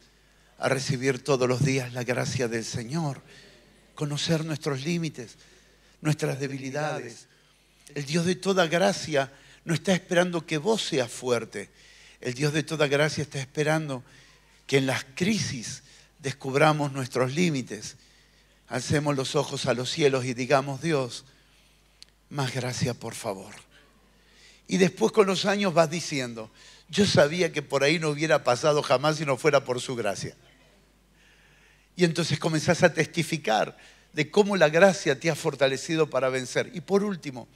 a recibir todos los días la gracia del Señor, conocer nuestros límites, nuestras debilidades. El Dios de toda gracia no está esperando que vos seas fuerte. El Dios de toda gracia está esperando que en las crisis descubramos nuestros límites. Alcemos los ojos a los cielos y digamos, Dios, más gracia por favor. Y después con los años vas diciendo, yo sabía que por ahí no hubiera pasado jamás si no fuera por su gracia. Y entonces comenzás a testificar de cómo la gracia te ha fortalecido para vencer. Y por último,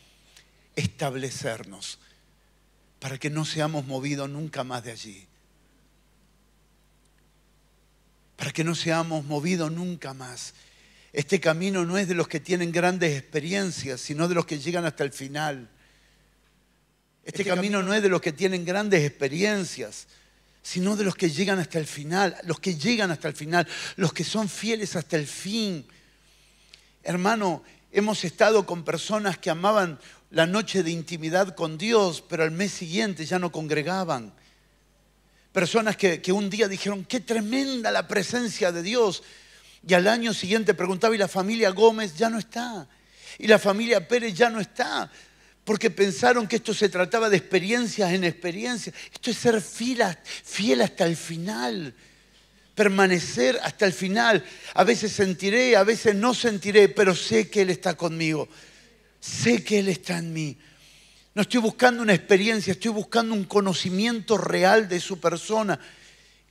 establecernos para que no seamos movidos nunca más de allí. Para que no seamos movidos nunca más. Este camino no es de los que tienen grandes experiencias, sino de los que llegan hasta el final. Este, camino, no es de los que tienen grandes experiencias, sino de los que llegan hasta el final, los que llegan hasta el final, los que son fieles hasta el fin. Hermano, hemos estado con personas que amaban la noche de intimidad con Dios, pero al mes siguiente ya no congregaban. Personas que, un día dijeron, qué tremenda la presencia de Dios. Y al año siguiente preguntaba, y la familia Gómez ya no está. Y la familia Pérez ya no está porque pensaron que esto se trataba de experiencias en experiencias. Esto es ser fiel, hasta el final, permanecer hasta el final. A veces sentiré, a veces no sentiré, pero sé que Él está conmigo. Sé que Él está en mí. No estoy buscando una experiencia, estoy buscando un conocimiento real de su persona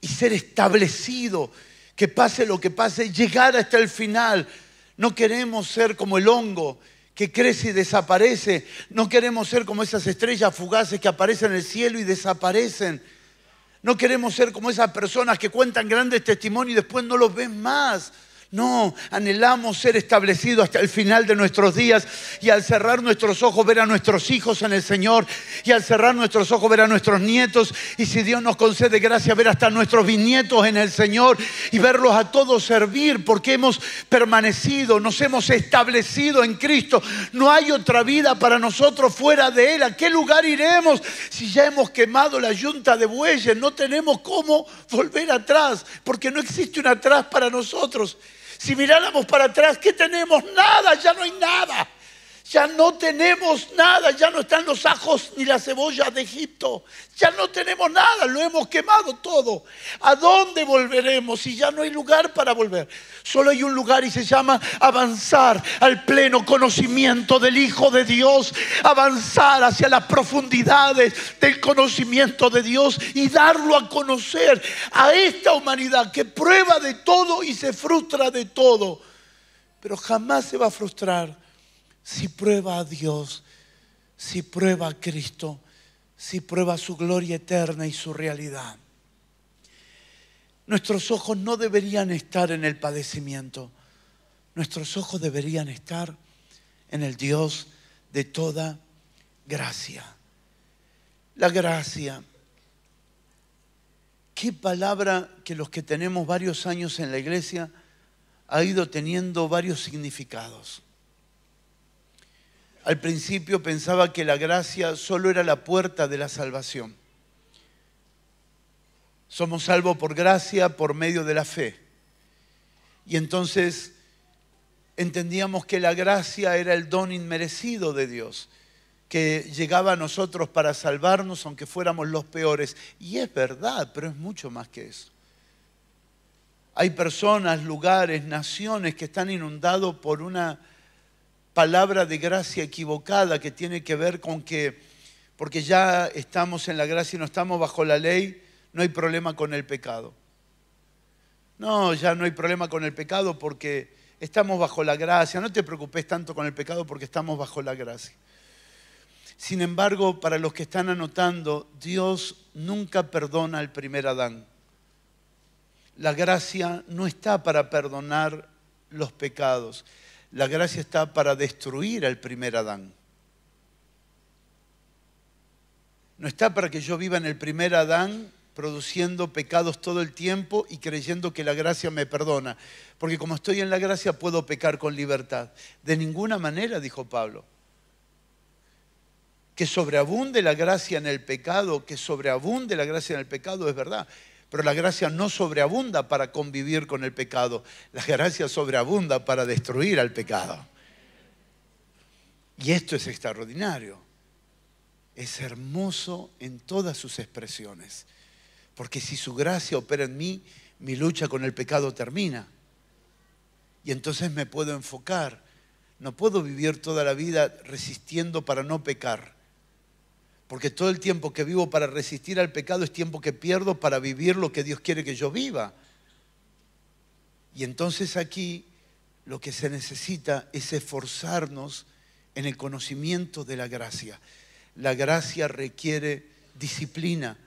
y ser establecido, que pase lo que pase, llegar hasta el final. No queremos ser como el hongo que crece y desaparece. No queremos ser como esas estrellas fugaces que aparecen en el cielo y desaparecen. No queremos ser como esas personas que cuentan grandes testimonios y después no los ven más. No, anhelamos ser establecidos hasta el final de nuestros días y al cerrar nuestros ojos ver a nuestros hijos en el Señor y al cerrar nuestros ojos ver a nuestros nietos y si Dios nos concede gracia ver hasta nuestros bisnietos en el Señor y verlos a todos servir porque hemos permanecido, nos hemos establecido en Cristo. No hay otra vida para nosotros fuera de Él. ¿A qué lugar iremos si ya hemos quemado la yunta de bueyes? No tenemos cómo volver atrás porque no existe un atrás para nosotros. Si miráramos para atrás, ¿qué tenemos? Nada, ya no hay nada. Ya no tenemos nada, ya no están los ajos ni las cebollas de Egipto. Ya no tenemos nada, lo hemos quemado todo. ¿A dónde volveremos si ya no hay lugar para volver? Solo hay un lugar y se llama avanzar al pleno conocimiento del Hijo de Dios, avanzar hacia las profundidades del conocimiento de Dios y darlo a conocer a esta humanidad que prueba de todo y se frustra de todo, pero jamás se va a frustrar si prueba a Dios, si prueba a Cristo, si prueba su gloria eterna y su realidad. Nuestros ojos no deberían estar en el padecimiento, nuestros ojos deberían estar en el Dios de toda gracia. La gracia. Qué palabra que los que tenemos varios años en la iglesia ha ido teniendo varios significados. Al principio pensaba que la gracia solo era la puerta de la salvación. Somos salvos por gracia por medio de la fe. Y entonces entendíamos que la gracia era el don inmerecido de Dios, que llegaba a nosotros para salvarnos aunque fuéramos los peores. Y es verdad, pero es mucho más que eso. Hay personas, lugares, naciones que están inundados por una palabra de gracia equivocada que tiene que ver con que, porque ya estamos en la gracia y no estamos bajo la ley, no hay problema con el pecado. No, ya no hay problema con el pecado porque estamos bajo la gracia. No te preocupes tanto con el pecado porque estamos bajo la gracia. Sin embargo, para los que están anotando, Dios nunca perdona al primer Adán. La gracia no está para perdonar los pecados. La gracia está para destruir al primer Adán. No está para que yo viva en el primer Adán produciendo pecados todo el tiempo y creyendo que la gracia me perdona. Porque como estoy en la gracia puedo pecar con libertad. De ninguna manera, dijo Pablo. Que sobreabunde la gracia en el pecado, que sobreabunde la gracia en el pecado es verdad. Pero la gracia no sobreabunda para convivir con el pecado. La gracia sobreabunda para destruir al pecado. Y esto es extraordinario. Es hermoso en todas sus expresiones. Porque si su gracia opera en mí, mi lucha con el pecado termina. Y entonces me puedo enfocar. No puedo vivir toda la vida resistiendo para no pecar. Porque todo el tiempo que vivo para resistir al pecado es tiempo que pierdo para vivir lo que Dios quiere que yo viva. Y entonces aquí lo que se necesita es esforzarnos en el conocimiento de la gracia. La gracia requiere disciplina,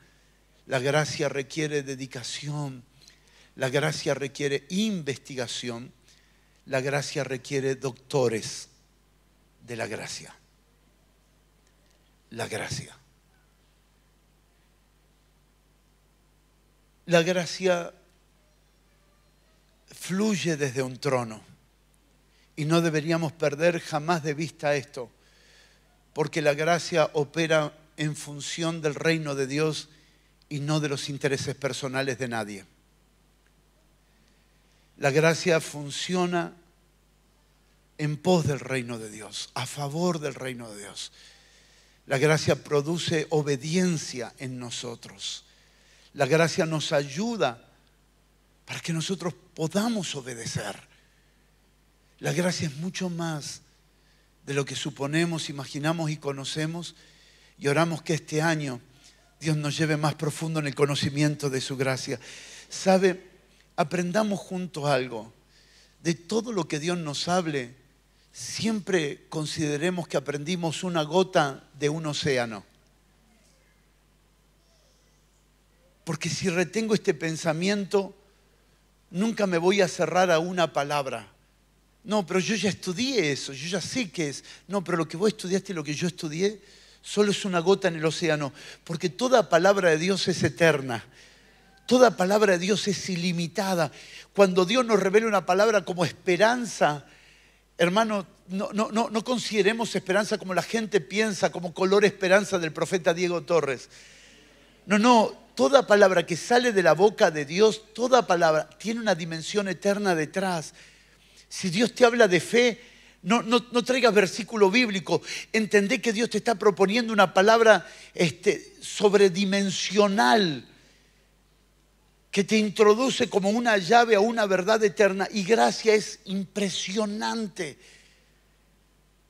la gracia requiere dedicación, la gracia requiere investigación, la gracia requiere doctores de la gracia la gracia. La gracia fluye desde un trono y no deberíamos perder jamás de vista esto, porque la gracia opera en función del reino de Dios y no de los intereses personales de nadie. La gracia funciona en pos del reino de Dios, a favor del reino de Dios. La gracia produce obediencia en nosotros. La gracia nos ayuda para que nosotros podamos obedecer. La gracia es mucho más de lo que suponemos, imaginamos y conocemos. Y oramos que este año Dios nos lleve más profundo en el conocimiento de su gracia. ¿Sabe? Aprendamos juntos algo. De todo lo que Dios nos hable, siempre consideremos que aprendimos una gota de un océano. Porque si retengo este pensamiento, nunca me voy a cerrar a una palabra. No, pero yo ya estudié eso, yo ya sé qué es. No, pero lo que vos estudiaste y lo que yo estudié solo es una gota en el océano, porque toda palabra de Dios es eterna. Toda palabra de Dios es ilimitada. Cuando Dios nos revela una palabra como esperanza, hermano, no, no, no, no consideremos esperanza como la gente piensa, como color esperanza del profeta Diego Torres. No, no, toda palabra que sale de la boca de Dios, toda palabra tiene una dimensión eterna detrás. Si Dios te habla de fe, no, no, no traigas versículo bíblico. Entendé que Dios te está proponiendo una palabra este, sobredimensional que te introduce como una llave a una verdad eterna. Y gracia es impresionante.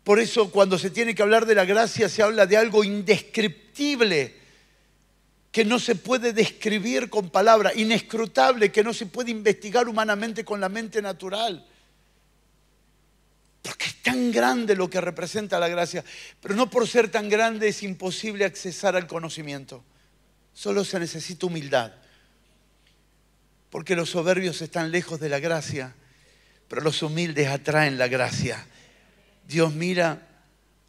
Por eso cuando se tiene que hablar de la gracia se habla de algo indescriptible, que no se puede describir con palabras, inescrutable, que no se puede investigar humanamente con la mente natural. Porque es tan grande lo que representa la gracia, pero no por ser tan grande es imposible accesar al conocimiento. Solo se necesita humildad porque los soberbios están lejos de la gracia, pero los humildes atraen la gracia. Dios mira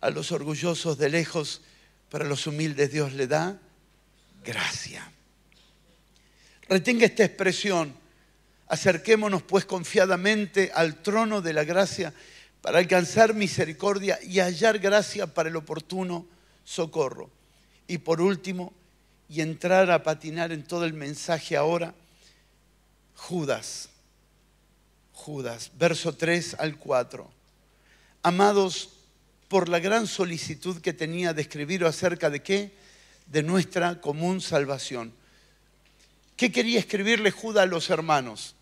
a los orgullosos de lejos, pero a los humildes Dios le da gracia. Retenga esta expresión. Acerquémonos pues confiadamente al trono de la gracia para alcanzar misericordia y hallar gracia para el oportuno socorro. Y por último, y entrar a patinar en todo el mensaje ahora, Judas. Judas, verso 3 al 4. Amados, por la gran solicitud que tenía de escribir acerca de qué? De nuestra común salvación. ¿Qué quería escribirle Judas a los hermanos?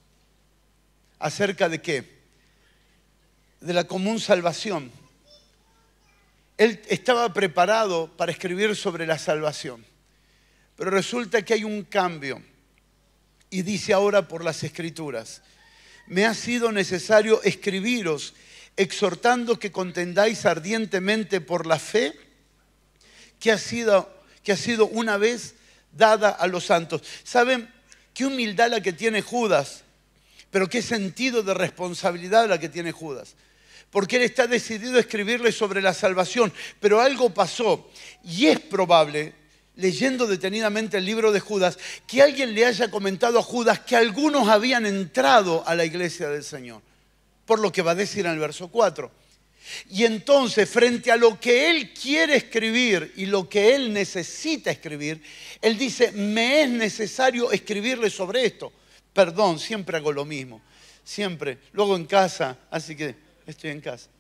¿Acerca de qué? De la común salvación. Él estaba preparado para escribir sobre la salvación. Pero resulta que hay un cambio y dice ahora por las escrituras, me ha sido necesario escribiros exhortando que contendáis ardientemente por la fe que ha sido, que ha sido una vez dada a los santos. ¿Saben qué humildad la que tiene Judas? Pero qué sentido de responsabilidad la que tiene Judas porque él está decidido a escribirle sobre la salvación. Pero algo pasó y es probable leyendo detenidamente el libro de Judas, que alguien le haya comentado a Judas que algunos habían entrado a la iglesia del Señor, por lo que va a decir en el verso 4. Y entonces, frente a lo que él quiere escribir y lo que él necesita escribir, él dice, me es necesario escribirle sobre esto. Perdón, siempre hago lo mismo, siempre. Luego en casa, así que estoy en casa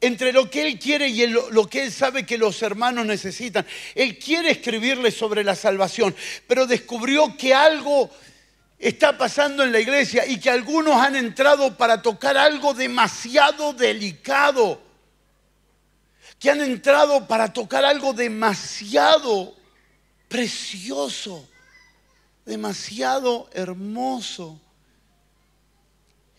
entre lo que Él quiere y lo que Él sabe que los hermanos necesitan. Él quiere escribirle sobre la salvación, pero descubrió que algo está pasando en la iglesia y que algunos han entrado para tocar algo demasiado delicado, que han entrado para tocar algo demasiado precioso, demasiado hermoso.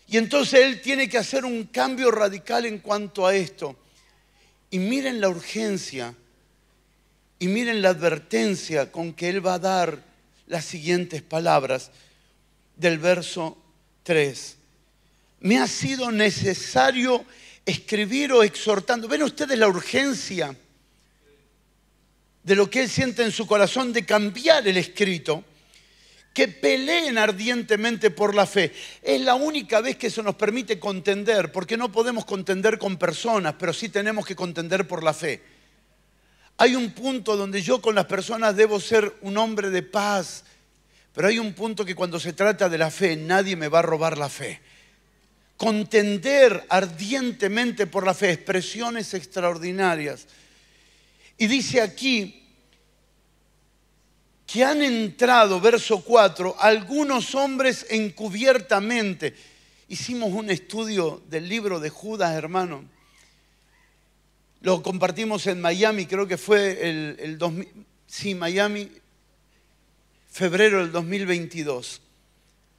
Y entonces él tiene que hacer un cambio radical en cuanto a esto. Y miren la urgencia y miren la advertencia con que él va a dar las siguientes palabras del verso 3. Me ha sido necesario escribir o exhortando. ¿Ven ustedes la urgencia de lo que él siente en su corazón de cambiar el escrito? Que peleen ardientemente por la fe. Es la única vez que se nos permite contender, porque no podemos contender con personas, pero sí tenemos que contender por la fe. Hay un punto donde yo con las personas debo ser un hombre de paz, pero hay un punto que cuando se trata de la fe, nadie me va a robar la fe. Contender ardientemente por la fe, expresiones extraordinarias. Y dice aquí, que han entrado, verso 4, algunos hombres encubiertamente. Hicimos un estudio del libro de Judas, hermano. Lo compartimos en Miami, creo que fue el, el sí, Miami, febrero del 2022,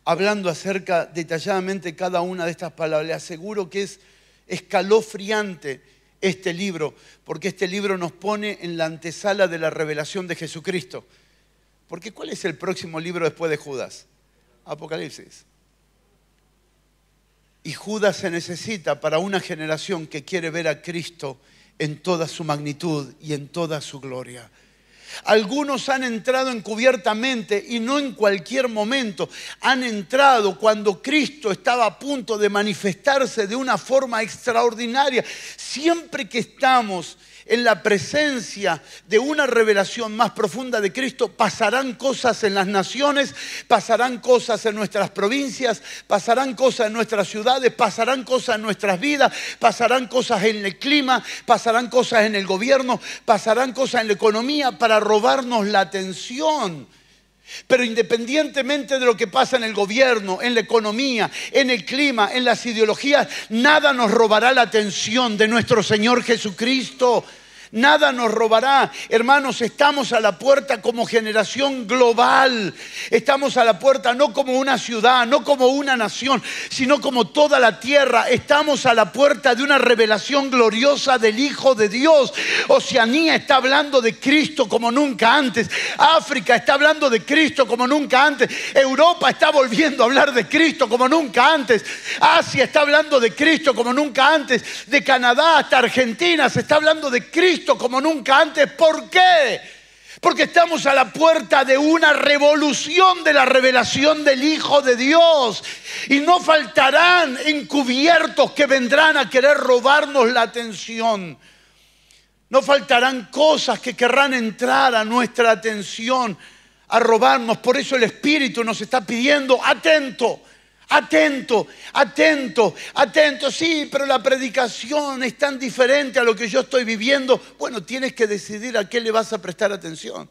hablando acerca detalladamente cada una de estas palabras. Le aseguro que es escalofriante este libro, porque este libro nos pone en la antesala de la revelación de Jesucristo. Porque ¿cuál es el próximo libro después de Judas? Apocalipsis. Y Judas se necesita para una generación que quiere ver a Cristo en toda su magnitud y en toda su gloria. Algunos han entrado encubiertamente y no en cualquier momento. Han entrado cuando Cristo estaba a punto de manifestarse de una forma extraordinaria. Siempre que estamos en la presencia de una revelación más profunda de Cristo, pasarán cosas en las naciones, pasarán cosas en nuestras provincias, pasarán cosas en nuestras ciudades, pasarán cosas en nuestras vidas, pasarán cosas en el clima, pasarán cosas en el gobierno, pasarán cosas en la economía para robarnos la atención. Pero independientemente de lo que pasa en el gobierno, en la economía, en el clima, en las ideologías, nada nos robará la atención de nuestro Señor Jesucristo. Nada nos robará. Hermanos, estamos a la puerta como generación global. Estamos a la puerta no como una ciudad, no como una nación, sino como toda la tierra. Estamos a la puerta de una revelación gloriosa del Hijo de Dios. Oceanía está hablando de Cristo como nunca antes. África está hablando de Cristo como nunca antes. Europa está volviendo a hablar de Cristo como nunca antes. Asia está hablando de Cristo como nunca antes. De Canadá hasta Argentina se está hablando de Cristo como nunca antes. ¿Por qué? Porque estamos a la puerta de una revolución de la revelación del Hijo de Dios. Y no faltarán encubiertos que vendrán a querer robarnos la atención. No faltarán cosas que querrán entrar a nuestra atención, a robarnos. Por eso el Espíritu nos está pidiendo, atento, Atento, atento, atento. Sí, pero la predicación es tan diferente a lo que yo estoy viviendo. Bueno, tienes que decidir a qué le vas a prestar atención.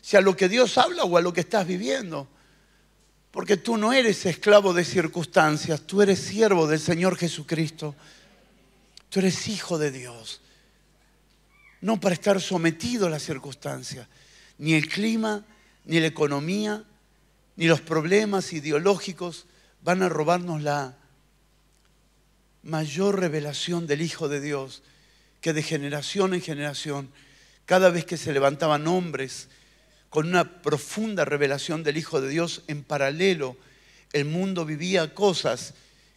Si a lo que Dios habla o a lo que estás viviendo. Porque tú no eres esclavo de circunstancias, tú eres siervo del Señor Jesucristo. Tú eres hijo de Dios. No para estar sometido a las circunstancias, ni el clima, ni la economía, ni los problemas ideológicos van a robarnos la mayor revelación del Hijo de Dios, que de generación en generación, cada vez que se levantaban hombres con una profunda revelación del Hijo de Dios, en paralelo el mundo vivía cosas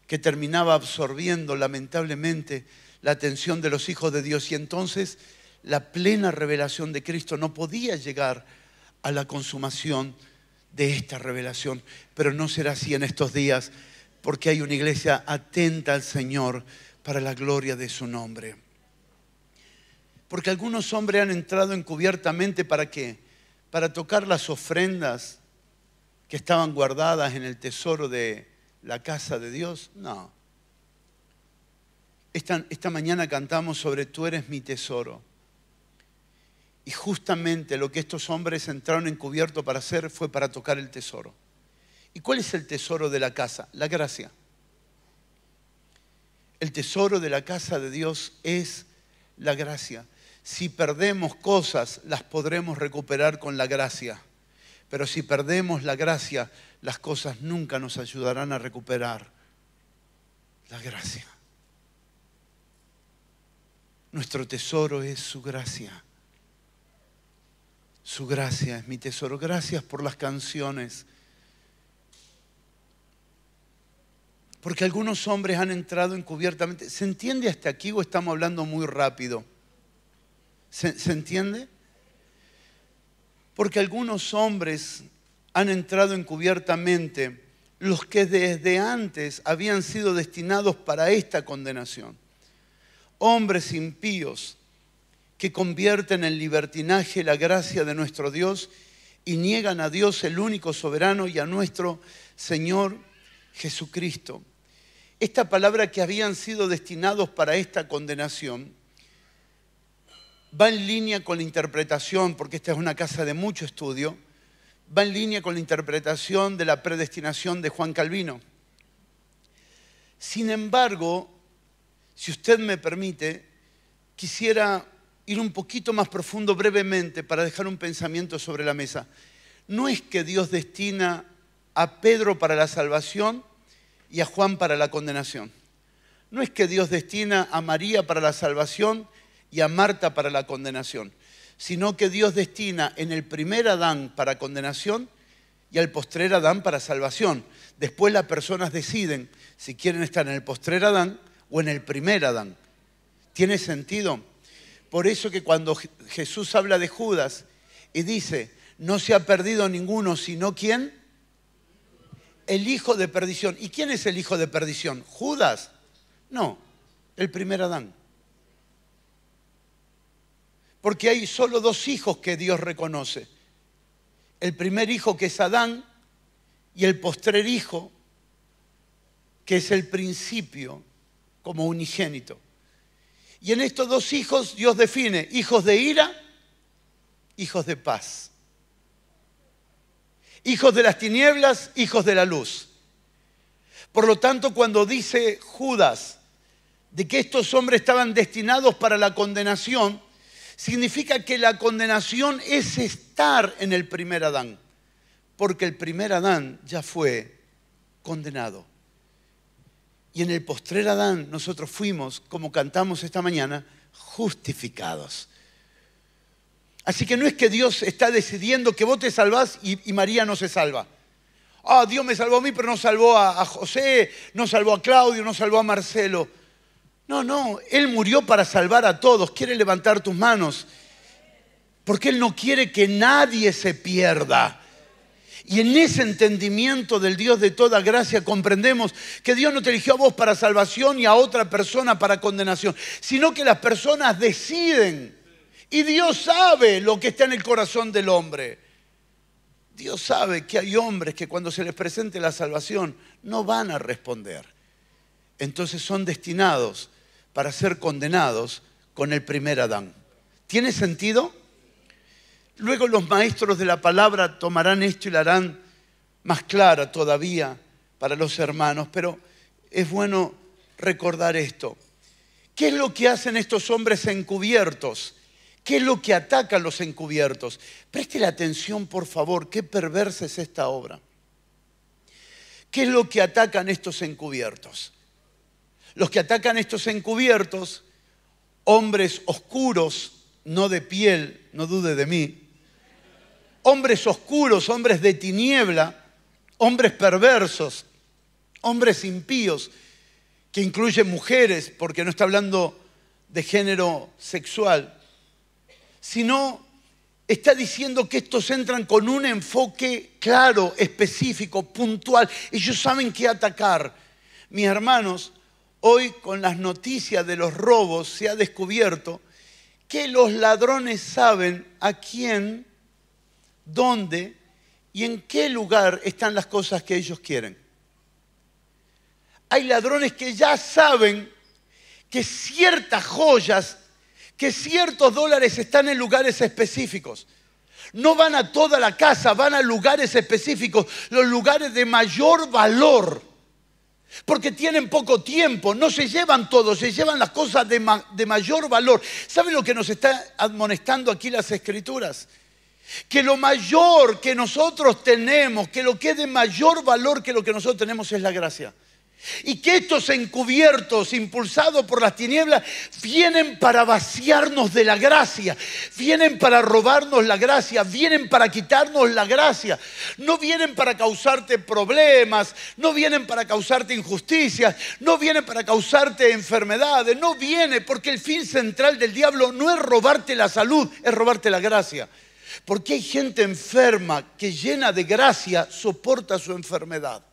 que terminaba absorbiendo lamentablemente la atención de los hijos de Dios. Y entonces la plena revelación de Cristo no podía llegar a la consumación de esta revelación. Pero no será así en estos días, porque hay una iglesia atenta al Señor para la gloria de su nombre. Porque algunos hombres han entrado encubiertamente para qué? Para tocar las ofrendas que estaban guardadas en el tesoro de la casa de Dios. No. Esta, esta mañana cantamos sobre tú eres mi tesoro. Y justamente lo que estos hombres entraron encubierto para hacer fue para tocar el tesoro. ¿Y cuál es el tesoro de la casa? La gracia. El tesoro de la casa de Dios es la gracia. Si perdemos cosas, las podremos recuperar con la gracia. Pero si perdemos la gracia, las cosas nunca nos ayudarán a recuperar la gracia. Nuestro tesoro es su gracia. Su gracia es mi tesoro. Gracias por las canciones. Porque algunos hombres han entrado encubiertamente. ¿Se entiende hasta aquí o estamos hablando muy rápido? ¿Se, ¿Se, entiende? Porque algunos hombres han entrado encubiertamente, los que desde antes habían sido destinados para esta condenación. Hombres impíos que convierten en libertinaje la gracia de nuestro Dios y niegan a Dios el único soberano y a nuestro Señor Jesucristo. Esta palabra que habían sido destinados para esta condenación va en línea con la interpretación, porque esta es una casa de mucho estudio, va en línea con la interpretación de la predestinación de Juan Calvino. Sin embargo, si usted me permite, quisiera ir un poquito más profundo brevemente para dejar un pensamiento sobre la mesa. No es que Dios destina a Pedro para la salvación y a Juan para la condenación. No es que Dios destina a María para la salvación y a Marta para la condenación, sino que Dios destina en el primer Adán para condenación y al postrer Adán para salvación. Después las personas deciden si quieren estar en el postrer Adán o en el primer Adán. ¿Tiene sentido? Por eso que cuando Jesús habla de Judas y dice, no se ha perdido ninguno, sino quién? El hijo de perdición. ¿Y quién es el hijo de perdición? ¿Judas? No, el primer Adán. Porque hay solo dos hijos que Dios reconoce. El primer hijo que es Adán y el postrer hijo que es el principio como unigénito. Y en estos dos hijos Dios define hijos de ira, hijos de paz. Hijos de las tinieblas, hijos de la luz. Por lo tanto, cuando dice Judas de que estos hombres estaban destinados para la condenación, significa que la condenación es estar en el primer Adán, porque el primer Adán ya fue condenado. Y en el postrer Adán nosotros fuimos, como cantamos esta mañana, justificados. Así que no es que Dios está decidiendo que vos te salvás y, María no se salva. Ah, Dios me salvó a mí, pero no salvó a, a José, no salvó a Claudio, no salvó a Marcelo. No, no, Él murió para salvar a todos. Quiere levantar tus manos. Porque Él no quiere que nadie se pierda. Y en ese entendimiento del Dios de toda gracia comprendemos que Dios no te eligió a vos para salvación y a otra persona para condenación, sino que las personas deciden. Y Dios sabe lo que está en el corazón del hombre. Dios sabe que hay hombres que cuando se les presente la salvación no van a responder. Entonces son destinados para ser condenados con el primer Adán. ¿Tiene sentido? Luego los maestros de la palabra tomarán esto y la harán más clara todavía para los hermanos, pero es bueno recordar esto. ¿Qué es lo que hacen estos hombres encubiertos? ¿Qué es lo que atacan los encubiertos? Preste la atención, por favor, qué perversa es esta obra. ¿Qué es lo que atacan estos encubiertos? Los que atacan estos encubiertos, hombres oscuros, no de piel, no dude de mí, hombres oscuros, hombres de tiniebla, hombres perversos, hombres impíos, que incluyen mujeres, porque no está hablando de género sexual, sino está diciendo que estos entran con un enfoque claro, específico, puntual. Ellos saben qué atacar. Mis hermanos, hoy con las noticias de los robos se ha descubierto que los ladrones saben a quién dónde y en qué lugar están las cosas que ellos quieren. Hay ladrones que ya saben que ciertas joyas, que ciertos dólares están en lugares específicos. No van a toda la casa, van a lugares específicos, los lugares de mayor valor. Porque tienen poco tiempo, no se llevan todo, se llevan las cosas de, de mayor valor. ¿Saben lo que nos está admonestando aquí las escrituras? Que lo mayor que nosotros tenemos, que lo que es de mayor valor que lo que nosotros tenemos es la gracia. Y que estos encubiertos, impulsados por las tinieblas, vienen para vaciarnos de la gracia, vienen para robarnos la gracia, vienen para quitarnos la gracia, no vienen para causarte problemas, no vienen para causarte injusticias, no vienen para causarte enfermedades, no viene porque el fin central del diablo no es robarte la salud, es robarte la gracia. Porque hay gente enferma que llena de gracia soporta su enfermedad.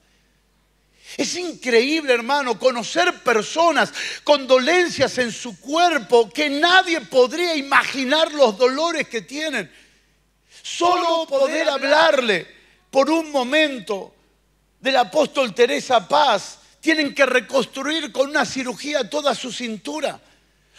Es increíble, hermano, conocer personas con dolencias en su cuerpo que nadie podría imaginar los dolores que tienen. Solo poder hablarle por un momento del apóstol Teresa Paz, tienen que reconstruir con una cirugía toda su cintura.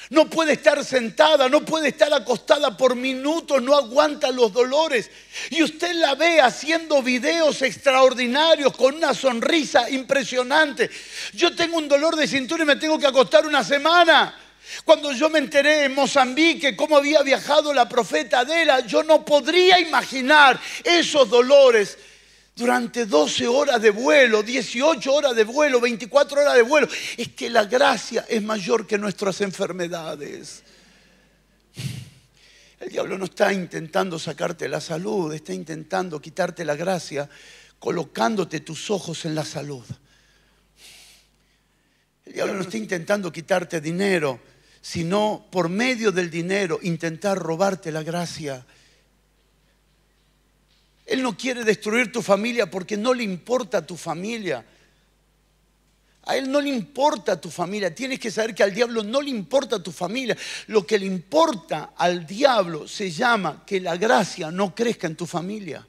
No puede estar sentada, no puede estar acostada por minutos, no aguanta los dolores. Y usted la ve haciendo videos extraordinarios con una sonrisa impresionante. Yo tengo un dolor de cintura y me tengo que acostar una semana. Cuando yo me enteré en Mozambique cómo había viajado la profeta Adela, yo no podría imaginar esos dolores durante 12 horas de vuelo, 18 horas de vuelo, 24 horas de vuelo. Es que la gracia es mayor que nuestras enfermedades. El diablo no está intentando sacarte la salud, está intentando quitarte la gracia, colocándote tus ojos en la salud. El diablo no está intentando quitarte dinero, sino por medio del dinero intentar robarte la gracia. Él no quiere destruir tu familia porque no le importa tu familia. A él no le importa tu familia. Tienes que saber que al diablo no le importa tu familia. Lo que le importa al diablo se llama que la gracia no crezca en tu familia.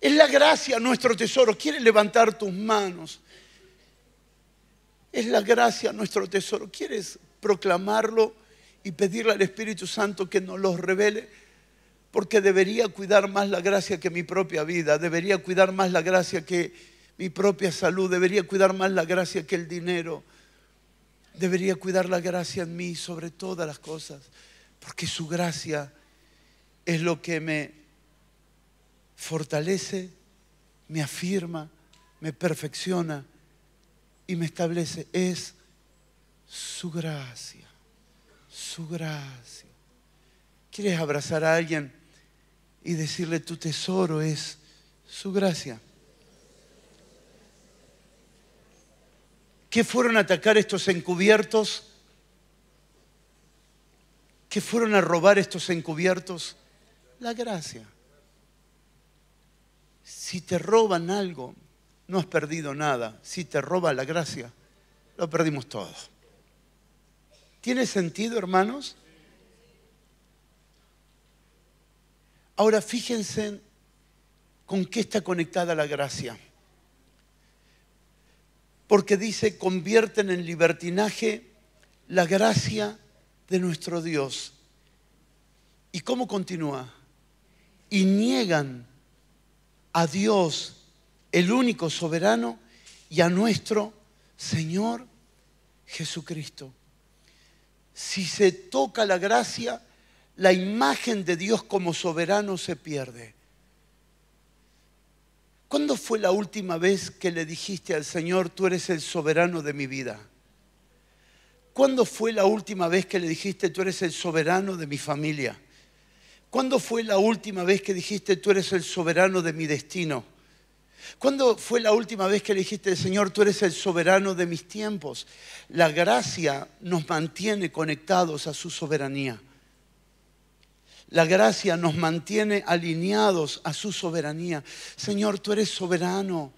Es la gracia nuestro tesoro. ¿Quieres levantar tus manos? Es la gracia nuestro tesoro. ¿Quieres proclamarlo y pedirle al Espíritu Santo que nos los revele? Porque debería cuidar más la gracia que mi propia vida, debería cuidar más la gracia que mi propia salud, debería cuidar más la gracia que el dinero, debería cuidar la gracia en mí sobre todas las cosas, porque su gracia es lo que me fortalece, me afirma, me perfecciona y me establece. Es su gracia, su gracia. ¿Quieres abrazar a alguien y decirle tu tesoro es su gracia? ¿Qué fueron a atacar estos encubiertos? ¿Qué fueron a robar estos encubiertos? La gracia. Si te roban algo, no has perdido nada. Si te roba la gracia, lo perdimos todo. ¿Tiene sentido, hermanos? Ahora fíjense con qué está conectada la gracia. Porque dice, convierten en libertinaje la gracia de nuestro Dios. ¿Y cómo continúa? Y niegan a Dios, el único soberano, y a nuestro Señor Jesucristo. Si se toca la gracia, la imagen de Dios como soberano se pierde. ¿Cuándo fue la última vez que le dijiste al Señor, tú eres el soberano de mi vida? ¿Cuándo fue la última vez que le dijiste, tú eres el soberano de mi familia? ¿Cuándo fue la última vez que dijiste, tú eres el soberano de mi destino? ¿Cuándo fue la última vez que le dijiste, Señor, tú eres el soberano de mis tiempos? La gracia nos mantiene conectados a su soberanía. La gracia nos mantiene alineados a su soberanía. Señor, tú eres soberano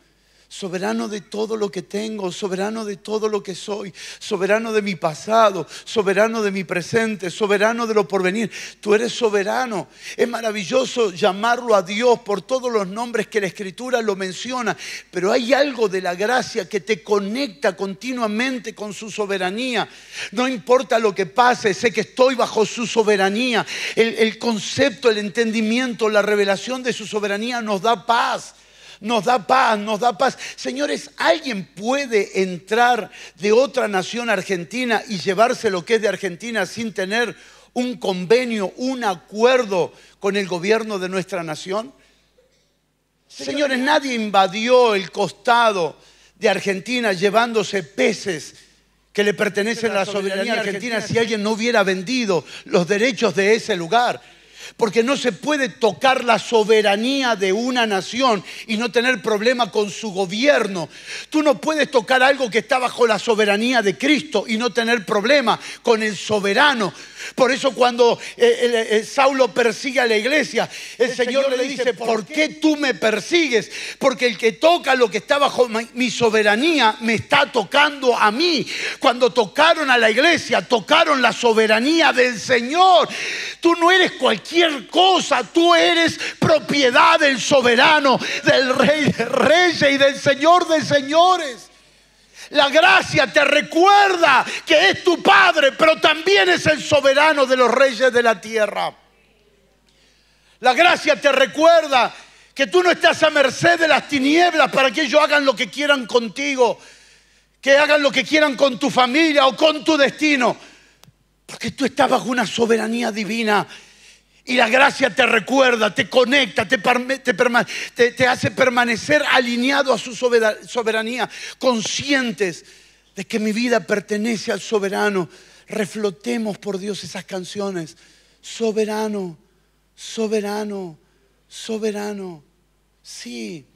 soberano de todo lo que tengo, soberano de todo lo que soy, soberano de mi pasado, soberano de mi presente, soberano de lo porvenir. Tú eres soberano. Es maravilloso llamarlo a Dios por todos los nombres que la Escritura lo menciona, pero hay algo de la gracia que te conecta continuamente con su soberanía. No importa lo que pase, sé que estoy bajo su soberanía. El, el concepto, el entendimiento, la revelación de su soberanía nos da paz nos da paz, nos da paz. Señores, ¿alguien puede entrar de otra nación argentina y llevarse lo que es de Argentina sin tener un convenio, un acuerdo con el gobierno de nuestra nación? Señores, nadie invadió el costado de Argentina llevándose peces que le pertenecen a la soberanía argentina si alguien no hubiera vendido los derechos de ese lugar porque no se puede tocar la soberanía de una nación y no tener problema con su gobierno. Tú no puedes tocar algo que está bajo la soberanía de Cristo y no tener problema con el soberano. Por eso cuando eh, eh, Saulo persigue a la iglesia, el, Señor, le dice, ¿por qué tú me persigues? Porque el que toca lo que está bajo mi soberanía me está tocando a mí. Cuando tocaron a la iglesia, tocaron la soberanía del Señor. Tú no eres cualquier cosa, tú eres propiedad del soberano, del rey de reyes y del Señor de señores. La gracia te recuerda que es tu Padre, pero también es el soberano de los reyes de la tierra. La gracia te recuerda que tú no estás a merced de las tinieblas para que ellos hagan lo que quieran contigo, que hagan lo que quieran con tu familia o con tu destino, porque tú estás bajo una soberanía divina y la gracia te recuerda, te conecta, te, te, hace permanecer alineado a su soberanía, conscientes de que mi vida pertenece al soberano. reflotemos por Dios esas canciones. Soberano, soberano, soberano. Sí.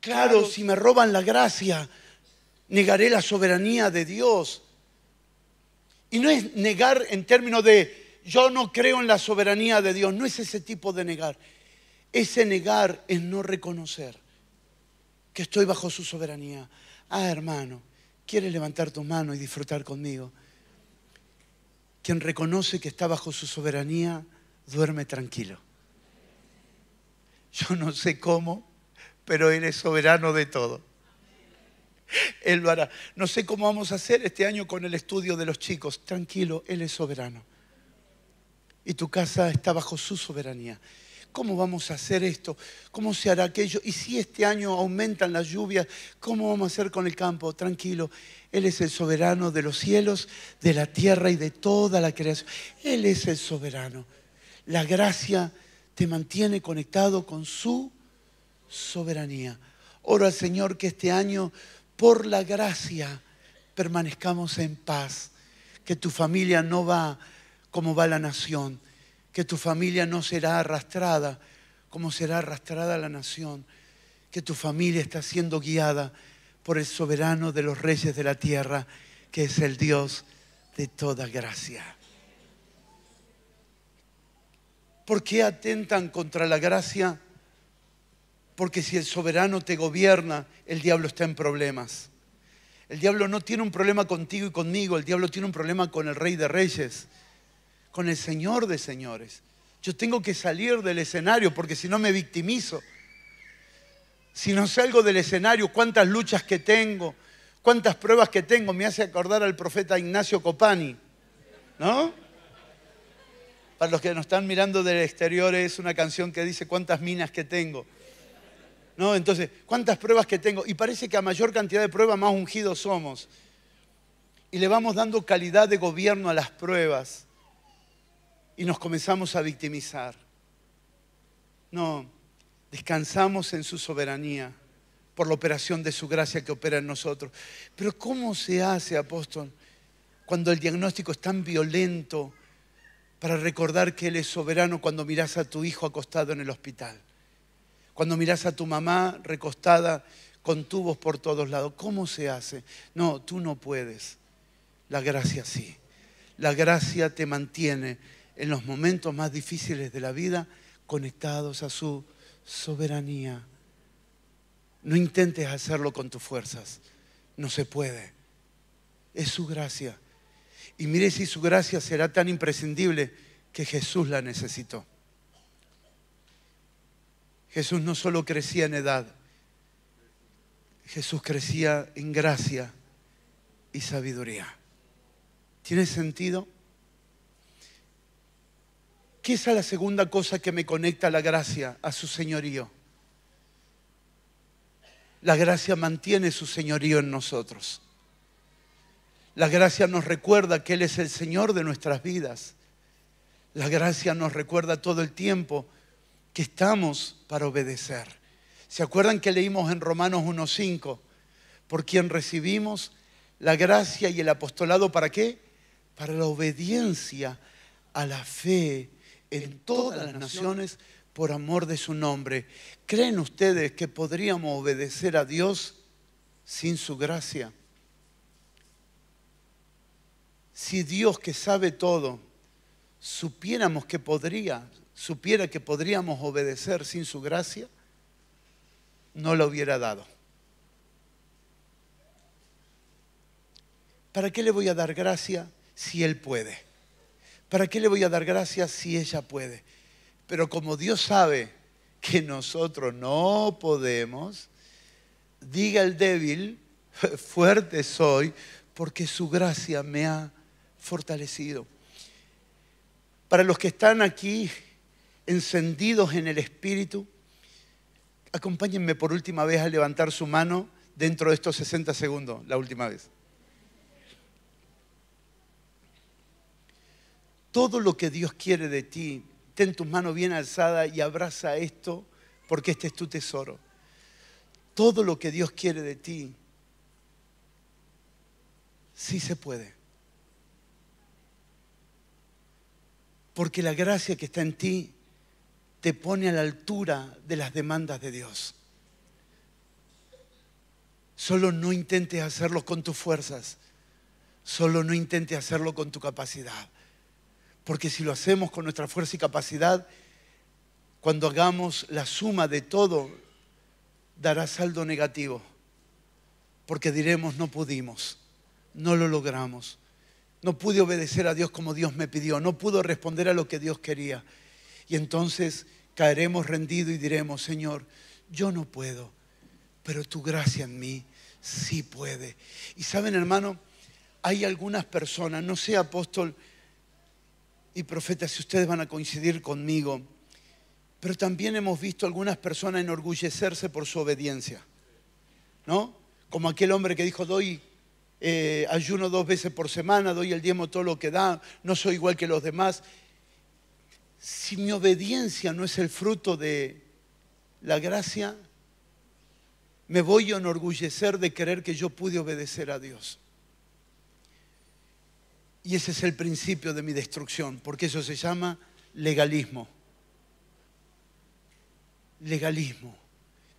Claro, si me roban la gracia, negaré la soberanía de Dios. Y no es negar en términos de yo no creo en la soberanía de Dios, no es ese tipo de negar. Ese negar es no reconocer que estoy bajo su soberanía. Ah, hermano, ¿quieres levantar tu mano y disfrutar conmigo? Quien reconoce que está bajo su soberanía, duerme tranquilo. Yo no sé cómo, pero Él es soberano de todo. (laughs) Él lo hará. No sé cómo vamos a hacer este año con el estudio de los chicos. Tranquilo, Él es soberano. Y tu casa está bajo su soberanía. ¿Cómo vamos a hacer esto? ¿Cómo se hará aquello? Y si este año aumentan las lluvias, ¿cómo vamos a hacer con el campo? Tranquilo, Él es el soberano de los cielos, de la tierra y de toda la creación. Él es el soberano. La gracia te mantiene conectado con su soberanía. Oro al Señor que este año, por la gracia, permanezcamos en paz. Que tu familia no va como va la nación que tu familia no será arrastrada como será arrastrada la nación, que tu familia está siendo guiada por el soberano de los reyes de la tierra, que es el Dios de toda gracia. ¿Por qué atentan contra la gracia? Porque si el soberano te gobierna, el diablo está en problemas. El diablo no tiene un problema contigo y conmigo, el diablo tiene un problema con el rey de reyes con el Señor de señores. Yo tengo que salir del escenario porque si no me victimizo. Si no salgo del escenario, cuántas luchas que tengo, cuántas pruebas que tengo, me hace acordar al profeta Ignacio Copani, ¿no? Para los que nos están mirando del exterior es una canción que dice cuántas minas que tengo. ¿No? Entonces, cuántas pruebas que tengo. Y parece que a mayor cantidad de pruebas más ungidos somos. Y le vamos dando calidad de gobierno a las pruebas y nos comenzamos a victimizar. No, descansamos en su soberanía por la operación de su gracia que opera en nosotros. Pero ¿cómo se hace, apóstol, cuando el diagnóstico es tan violento para recordar que Él es soberano cuando miras a tu hijo acostado en el hospital? Cuando miras a tu mamá recostada con tubos por todos lados. ¿Cómo se hace? No, tú no puedes. La gracia sí. La gracia te mantiene en los momentos más difíciles de la vida conectados a su soberanía. No intentes hacerlo con tus fuerzas, no se puede. Es su gracia. Y mire si su gracia será tan imprescindible que Jesús la necesitó. Jesús no solo crecía en edad, Jesús crecía en gracia y sabiduría. ¿Tiene sentido? ¿Qué es la segunda cosa que me conecta a la gracia, a su señorío? La gracia mantiene su señorío en nosotros. La gracia nos recuerda que Él es el Señor de nuestras vidas. La gracia nos recuerda todo el tiempo que estamos para obedecer. ¿Se acuerdan que leímos en Romanos 1.5? Por quien recibimos la gracia y el apostolado para qué? Para la obediencia a la fe en todas las naciones por amor de su nombre. ¿Creen ustedes que podríamos obedecer a Dios sin su gracia? Si Dios que sabe todo, supiéramos que podría, supiera que podríamos obedecer sin su gracia, no lo hubiera dado. ¿Para qué le voy a dar gracia si Él puede? ¿Para qué le voy a dar gracias si ella puede? Pero como Dios sabe que nosotros no podemos, diga el débil, (laughs) fuerte soy, porque su gracia me ha fortalecido. Para los que están aquí encendidos en el Espíritu, acompáñenme por última vez a levantar su mano dentro de estos 60 segundos, la última vez. Todo lo que Dios quiere de ti, ten tus manos bien alzadas y abraza esto porque este es tu tesoro. Todo lo que Dios quiere de ti Sí se puede. Porque la gracia que está en ti te pone a la altura de las demandas de Dios. Solo no intentes hacerlo con tus fuerzas. Solo no intentes hacerlo con tu capacidad. Porque si lo hacemos con nuestra fuerza y capacidad, cuando hagamos la suma de todo, dará saldo negativo. Porque diremos, no pudimos, no lo logramos. No pude obedecer a Dios como Dios me pidió, no pudo responder a lo que Dios quería. Y entonces caeremos rendidos y diremos, Señor, yo no puedo, pero tu gracia en mí sí puede. Y saben, hermano, hay algunas personas, no sé, apóstol y profeta, si ustedes van a coincidir conmigo, pero también hemos visto algunas personas enorgullecerse por su obediencia, ¿no? Como aquel hombre que dijo, doy eh, ayuno dos veces por semana, doy el diezmo todo lo que da, no soy igual que los demás. Si mi obediencia no es el fruto de la gracia, me voy a enorgullecer de creer que yo pude obedecer a Dios. Y ese es el principio de mi destrucción, porque eso se llama legalismo. Legalismo.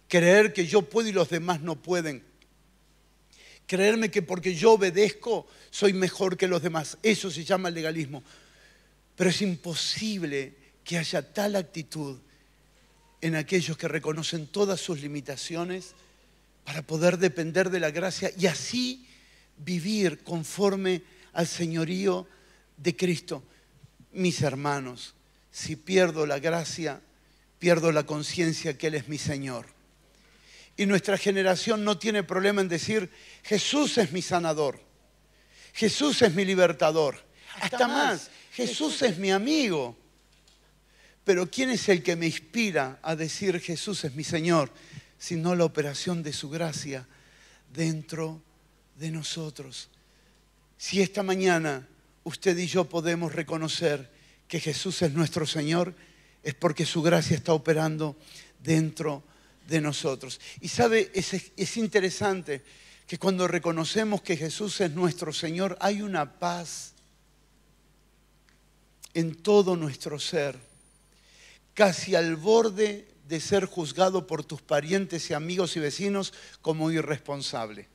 Creer que yo puedo y los demás no pueden. Creerme que porque yo obedezco soy mejor que los demás. Eso se llama legalismo. Pero es imposible que haya tal actitud en aquellos que reconocen todas sus limitaciones para poder depender de la gracia y así vivir conforme al señorío de Cristo. Mis hermanos, si pierdo la gracia, pierdo la conciencia que Él es mi Señor. Y nuestra generación no tiene problema en decir, Jesús es mi sanador, Jesús es mi libertador, hasta, más, Jesús es mi amigo. Pero ¿quién es el que me inspira a decir Jesús es mi Señor? Sino la operación de su gracia dentro de nosotros. Si esta mañana usted y yo podemos reconocer que Jesús es nuestro Señor, es porque su gracia está operando dentro de nosotros. Y sabe, es, es interesante que cuando reconocemos que Jesús es nuestro Señor, hay una paz en todo nuestro ser, casi al borde de ser juzgado por tus parientes y amigos y vecinos como irresponsable.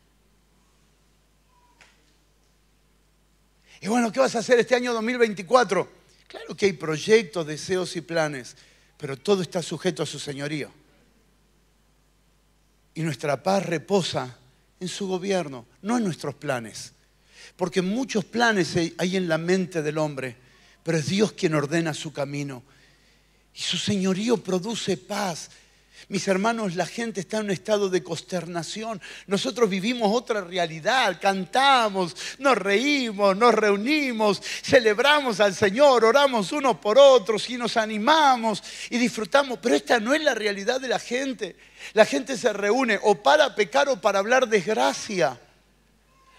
Y bueno, ¿qué vas a hacer este año 2024? Claro que hay proyectos, deseos y planes, pero todo está sujeto a su señorío. Y nuestra paz reposa en su gobierno, no en nuestros planes. Porque muchos planes hay en la mente del hombre, pero es Dios quien ordena su camino. Y su señorío produce paz, mis hermanos, la gente está en un estado de consternación. Nosotros vivimos otra realidad, cantamos, nos reímos, nos reunimos, celebramos al Señor, oramos unos por otros y nos animamos y disfrutamos. Pero esta no es la realidad de la gente. La gente se reúne o para pecar o para hablar desgracia.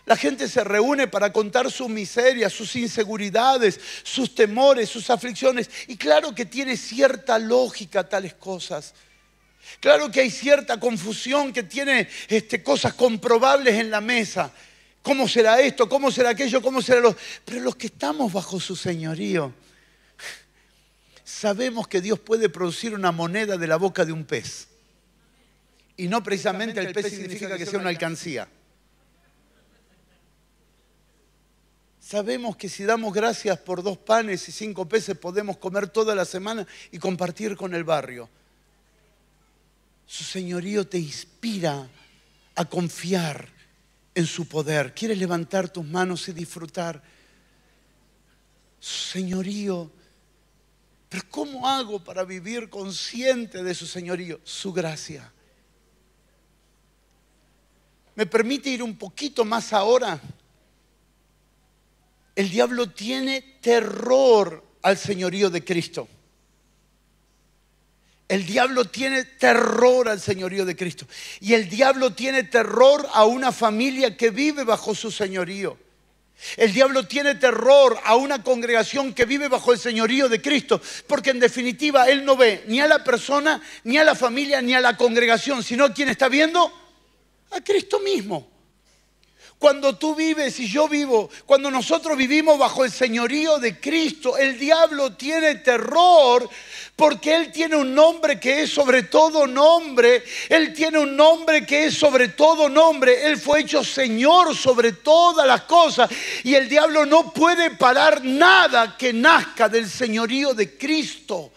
La gente se reúne para contar sus miserias, sus inseguridades, sus temores, sus aflicciones. Y claro que tiene cierta lógica tales cosas. Claro que hay cierta confusión que tiene este, cosas comprobables en la mesa. ¿Cómo será esto? ¿Cómo será aquello? ¿Cómo será lo...? Pero los que estamos bajo su señorío, sabemos que Dios puede producir una moneda de la boca de un pez. Y no precisamente el pez significa que sea una alcancía. Sabemos que si damos gracias por dos panes y cinco peces podemos comer toda la semana y compartir con el barrio. Su señorío te inspira a confiar en su poder. Quieres levantar tus manos y disfrutar. Su señorío. Pero ¿cómo hago para vivir consciente de su señorío? Su gracia. ¿Me permite ir un poquito más ahora? El diablo tiene terror al señorío de Cristo. El diablo tiene terror al señorío de Cristo. Y el diablo tiene terror a una familia que vive bajo su señorío. El diablo tiene terror a una congregación que vive bajo el señorío de Cristo, porque en definitiva él no ve ni a la persona, ni a la familia, ni a la congregación, sino a quien está viendo a Cristo mismo. Cuando tú vives y yo vivo, cuando nosotros vivimos bajo el señorío de Cristo, el diablo tiene terror porque Él tiene un nombre que es sobre todo nombre. Él tiene un nombre que es sobre todo nombre. Él fue hecho Señor sobre todas las cosas. Y el diablo no puede parar nada que nazca del señorío de Cristo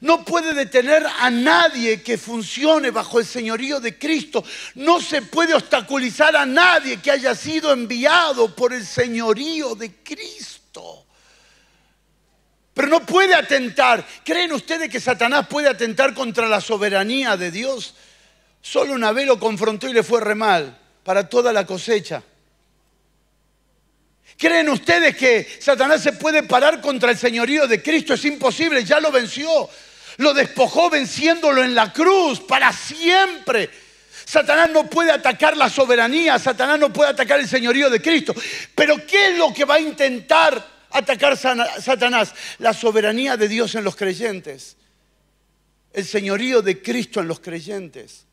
no puede detener a nadie que funcione bajo el señorío de Cristo. No se puede obstaculizar a nadie que haya sido enviado por el señorío de Cristo. Pero no puede atentar. ¿Creen ustedes que Satanás puede atentar contra la soberanía de Dios? Solo una vez lo confrontó y le fue re mal para toda la cosecha. ¿Creen ustedes que Satanás se puede parar contra el señorío de Cristo? Es imposible, ya lo venció. Lo despojó venciéndolo en la cruz para siempre. Satanás no puede atacar la soberanía, Satanás no puede atacar el señorío de Cristo. Pero ¿qué es lo que va a intentar atacar Satanás? La soberanía de Dios en los creyentes. El señorío de Cristo en los creyentes.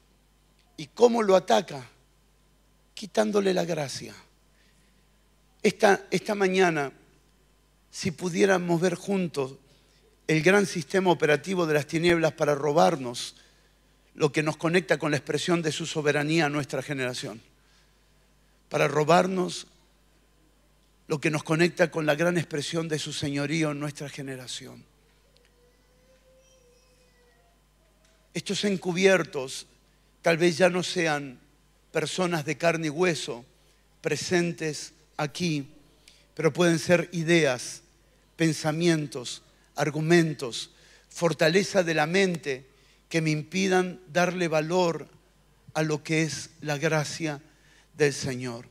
¿Y cómo lo ataca? Quitándole la gracia. Esta, esta mañana, si pudiéramos ver juntos el gran sistema operativo de las tinieblas para robarnos lo que nos conecta con la expresión de su soberanía a nuestra generación, para robarnos lo que nos conecta con la gran expresión de su señorío en nuestra generación. Estos encubiertos tal vez ya no sean personas de carne y hueso presentes aquí, pero pueden ser ideas, pensamientos, argumentos, fortaleza de la mente que me impidan darle valor a lo que es la gracia del Señor.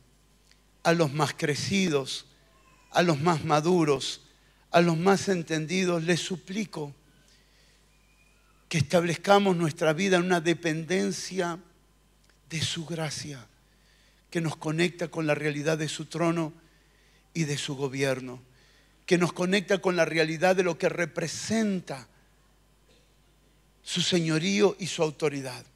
A los más crecidos, a los más maduros, a los más entendidos, les suplico que establezcamos nuestra vida en una dependencia de su gracia, que nos conecta con la realidad de su trono y de su gobierno que nos conecta con la realidad de lo que representa su señorío y su autoridad.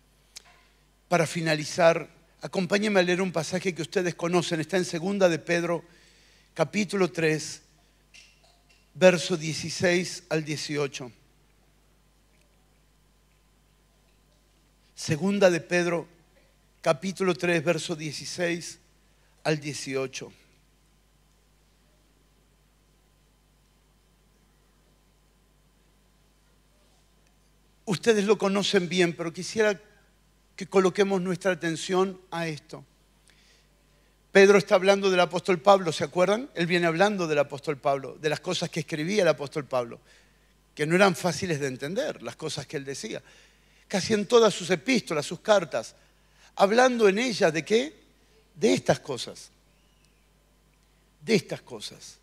Para finalizar, acompáñenme a leer un pasaje que ustedes conocen, está en segunda de Pedro, capítulo 3, verso 16 al 18. Segunda de Pedro, capítulo 3, verso 16 al 18. Ustedes lo conocen bien, pero quisiera que coloquemos nuestra atención a esto. Pedro está hablando del apóstol Pablo, ¿se acuerdan? Él viene hablando del apóstol Pablo, de las cosas que escribía el apóstol Pablo, que no eran fáciles de entender, las cosas que él decía. Casi en todas sus epístolas, sus cartas, hablando en ellas de qué? De estas cosas. De estas cosas.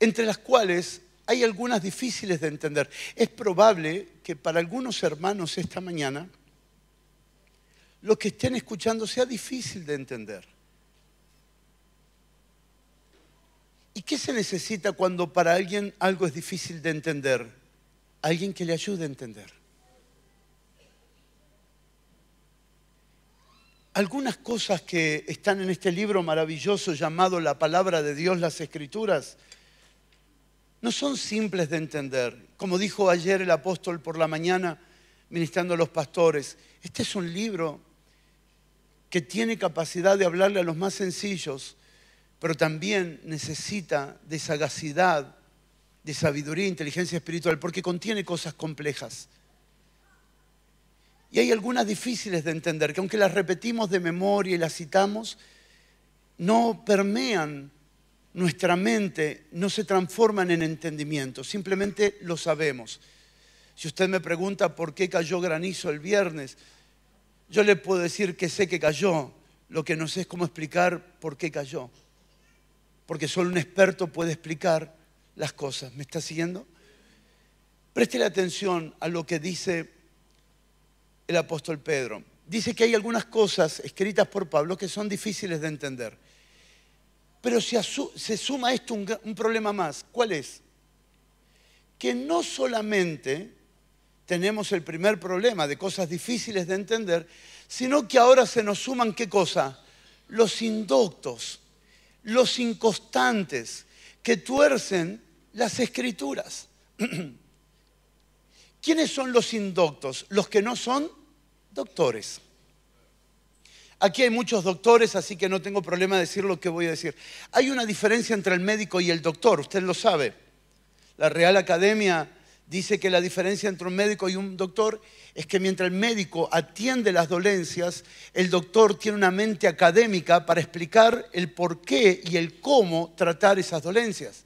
Entre las cuales hay algunas difíciles de entender. Es probable que para algunos hermanos esta mañana lo que estén escuchando sea difícil de entender. ¿Y qué se necesita cuando para alguien algo es difícil de entender? Alguien que le ayude a entender. Algunas cosas que están en este libro maravilloso llamado La palabra de Dios, las escrituras, no son simples de entender. Como dijo ayer el apóstol por la mañana, ministrando a los pastores, este es un libro que tiene capacidad de hablarle a los más sencillos, pero también necesita de sagacidad, de sabiduría e inteligencia espiritual, porque contiene cosas complejas. Y hay algunas difíciles de entender, que aunque las repetimos de memoria y las citamos, no permean nuestra mente no se transforma en entendimiento, simplemente lo sabemos. Si usted me pregunta por qué cayó granizo el viernes, yo le puedo decir que sé que cayó, lo que no sé es cómo explicar por qué cayó. Porque solo un experto puede explicar las cosas. ¿Me está siguiendo? Preste atención a lo que dice el apóstol Pedro. Dice que hay algunas cosas escritas por Pablo que son difíciles de entender. Pero se, suma a esto un, un problema más. ¿Cuál es? Que no solamente tenemos el primer problema de cosas difíciles de entender, sino que ahora se nos suman qué cosa? los indoctos, los inconstantes, que tuercen las escrituras. (clears throat) ¿Quiénes son los indoctos? Los que no son doctores. Aquí hay muchos doctores, así que no tengo problema de decir lo que voy a decir. Hay una diferencia entre el médico y el doctor, usted lo sabe. La Real Academia dice que la diferencia entre un médico y un doctor es que mientras el médico atiende las dolencias, el doctor tiene una mente académica para explicar el por qué y el cómo tratar esas dolencias.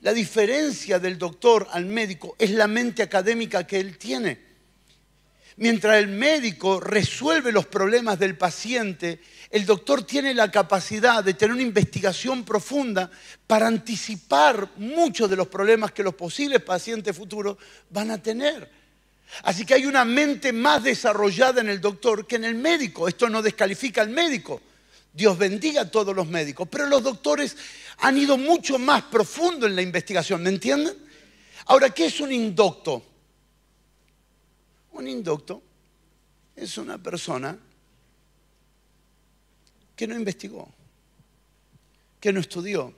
La diferencia del doctor al médico es la mente académica que él tiene. Mientras el médico resuelve los problemas del paciente, el doctor tiene la capacidad de tener una investigación profunda para anticipar muchos de los problemas que los posibles pacientes futuros van a tener. Así que hay una mente más desarrollada en el doctor que en el médico. Esto no descalifica al médico. Dios bendiga a todos los médicos, pero los doctores han ido mucho más profundo en la investigación, ¿me entienden? Ahora, ¿qué es un indocto? Un indocto es una persona que no investigó, que no estudió,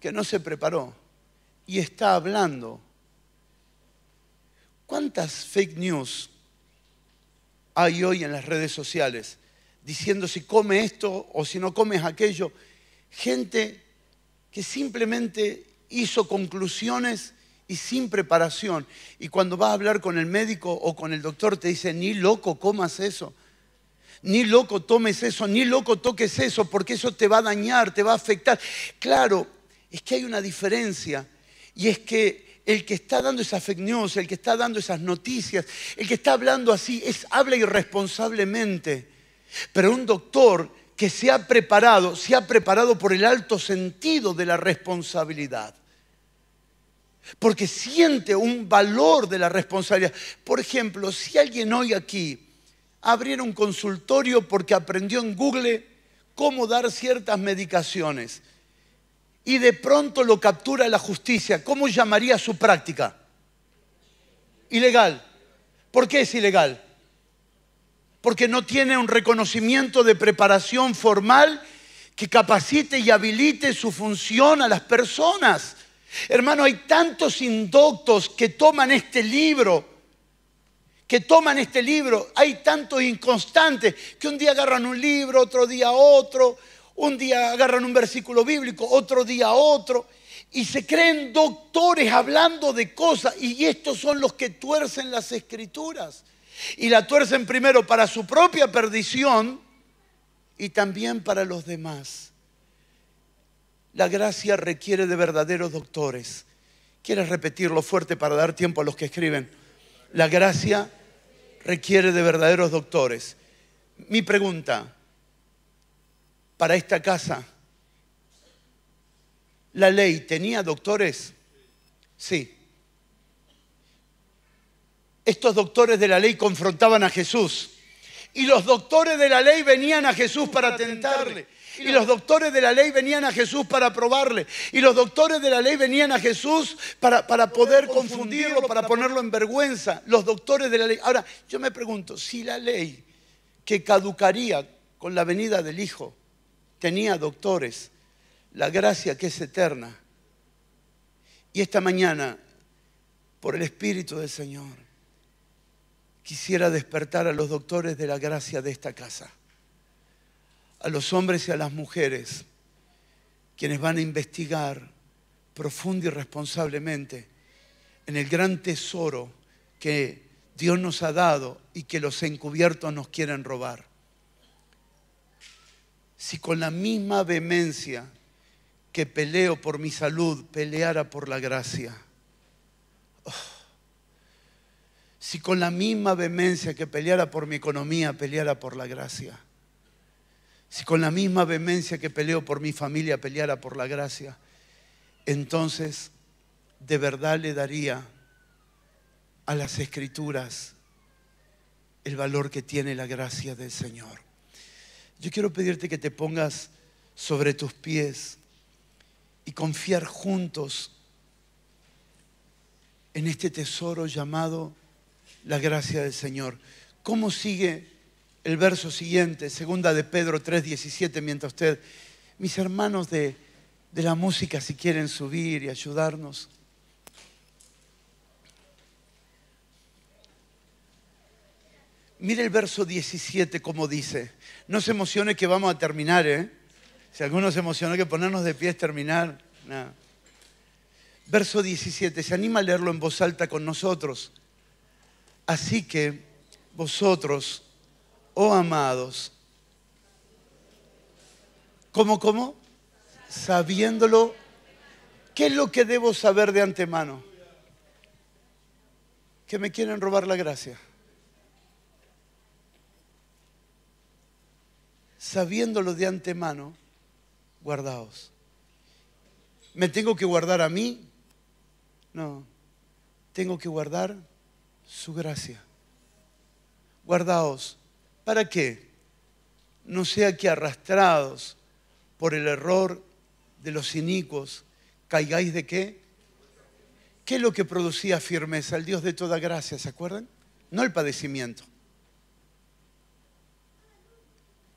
que no se preparó y está hablando. ¿Cuántas fake news hay hoy en las redes sociales diciendo si come esto o si no comes aquello? Gente que simplemente hizo conclusiones y sin preparación. Y cuando vas a hablar con el médico o con el doctor te dice, ni loco comas eso, ni loco tomes eso, ni loco toques eso, porque eso te va a dañar, te va a afectar. Claro, es que hay una diferencia y es que el que está dando esas fake news, el que está dando esas noticias, el que está hablando así, es, habla irresponsablemente. Pero un doctor que se ha preparado, se ha preparado por el alto sentido de la responsabilidad porque siente un valor de la responsabilidad. Por ejemplo, si alguien hoy aquí abriera un consultorio porque aprendió en Google cómo dar ciertas medicaciones y de pronto lo captura la justicia, ¿cómo llamaría su práctica? Ilegal. ¿Por qué es ilegal? Porque no tiene un reconocimiento de preparación formal que capacite y habilite su función a las personas. Hermano, hay tantos indoctos que toman este libro, que toman este libro, hay tantos inconstantes que un día agarran un libro, otro día otro, un día agarran un versículo bíblico, otro día otro, y se creen doctores hablando de cosas, y estos son los que tuercen las escrituras. Y la tuercen primero para su propia perdición y también para los demás. La gracia requiere de verdaderos doctores. ¿Quieres repetirlo fuerte para dar tiempo a los que escriben? La gracia requiere de verdaderos doctores. Mi pregunta para esta casa, ¿la ley tenía doctores? Sí. Estos doctores de la ley confrontaban a Jesús y los doctores de la ley venían a Jesús para tentarle. Y los doctores de la ley venían a Jesús para probarle. Y los doctores de la ley venían a Jesús para, para poder confundirlo, para ponerlo en vergüenza. Los doctores de la ley. Ahora, yo me pregunto, si la ley que caducaría con la venida del Hijo tenía doctores, la gracia que es eterna. Y esta mañana, por el Espíritu del Señor, quisiera despertar a los doctores de la gracia de esta casa a los hombres y a las mujeres, quienes van a investigar profundo y responsablemente en el gran tesoro que Dios nos ha dado y que los encubiertos nos quieren robar. Si con la misma vehemencia que peleo por mi salud, peleara por la gracia. Oh. Si con la misma vehemencia que peleara por mi economía, peleara por la gracia si con la misma vehemencia que peleo por mi familia peleara por la gracia, entonces de verdad le daría a las escrituras el valor que tiene la gracia del Señor. Yo quiero pedirte que te pongas sobre tus pies y confiar juntos en este tesoro llamado la gracia del Señor. ¿Cómo sigue el verso siguiente, segunda de Pedro 3:17, mientras usted, mis hermanos de, de la música, si quieren subir y ayudarnos. Mire el verso 17 como dice. No se emocione que vamos a terminar, ¿eh? Si alguno se emocionó que ponernos de pie es terminar. Verso 17, se anima a leerlo en voz alta con nosotros. Así que vosotros, oh amados, ¿cómo, cómo? Sabiéndolo, ¿qué es lo que debo saber de antemano? Que me quieren robar la gracia. Sabiéndolo de antemano, guardaos. ¿Me tengo que guardar a mí? No, tengo que guardar su gracia. Guardaos. ¿Para qué? No sea que arrastrados por el error de los inicuos, caigáis de qué? ¿Qué es lo que producía firmeza? El Dios de toda gracia, ¿se acuerdan? No el padecimiento.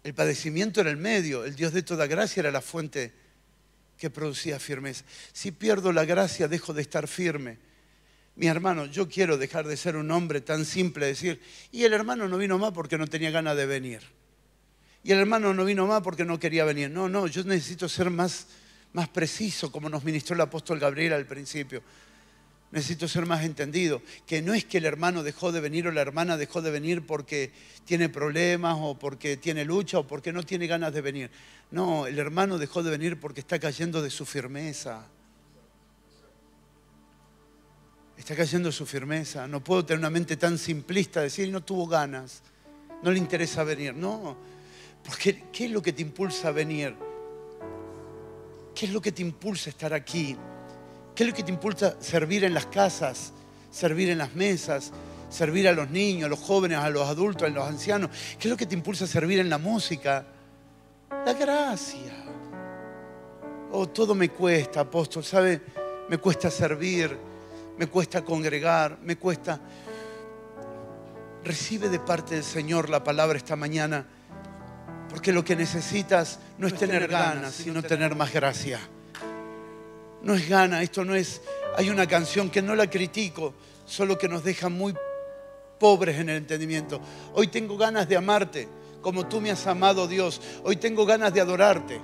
El padecimiento era el medio, el Dios de toda gracia era la fuente que producía firmeza. Si pierdo la gracia, dejo de estar firme. Mi hermano, yo quiero dejar de ser un hombre tan simple, decir, y el hermano no vino más porque no tenía ganas de venir. Y el hermano no vino más porque no quería venir. No, no, yo necesito ser más, más preciso, como nos ministró el apóstol Gabriel al principio. Necesito ser más entendido, que no es que el hermano dejó de venir o la hermana dejó de venir porque tiene problemas o porque tiene lucha o porque no tiene ganas de venir. No, el hermano dejó de venir porque está cayendo de su firmeza. Está cayendo su firmeza. No puedo tener una mente tan simplista, decir, no tuvo ganas, no le interesa venir. No, porque ¿qué es lo que te impulsa a venir? ¿Qué es lo que te impulsa a estar aquí? ¿Qué es lo que te impulsa a servir en las casas, servir en las mesas, servir a los niños, a los jóvenes, a los adultos, a los ancianos? ¿Qué es lo que te impulsa a servir en la música? La gracia. Oh, todo me cuesta, apóstol, ¿sabe? Me cuesta servir, me cuesta congregar, me cuesta... Recibe de parte del Señor la palabra esta mañana, porque lo que necesitas no, es tener ganas, sino tener más gracia no es gana, esto no es... Hay una canción que no la critico, solo que nos deja muy pobres en el entendimiento. Hoy tengo ganas de amarte como tú me has amado, Dios. Hoy tengo ganas de adorarte.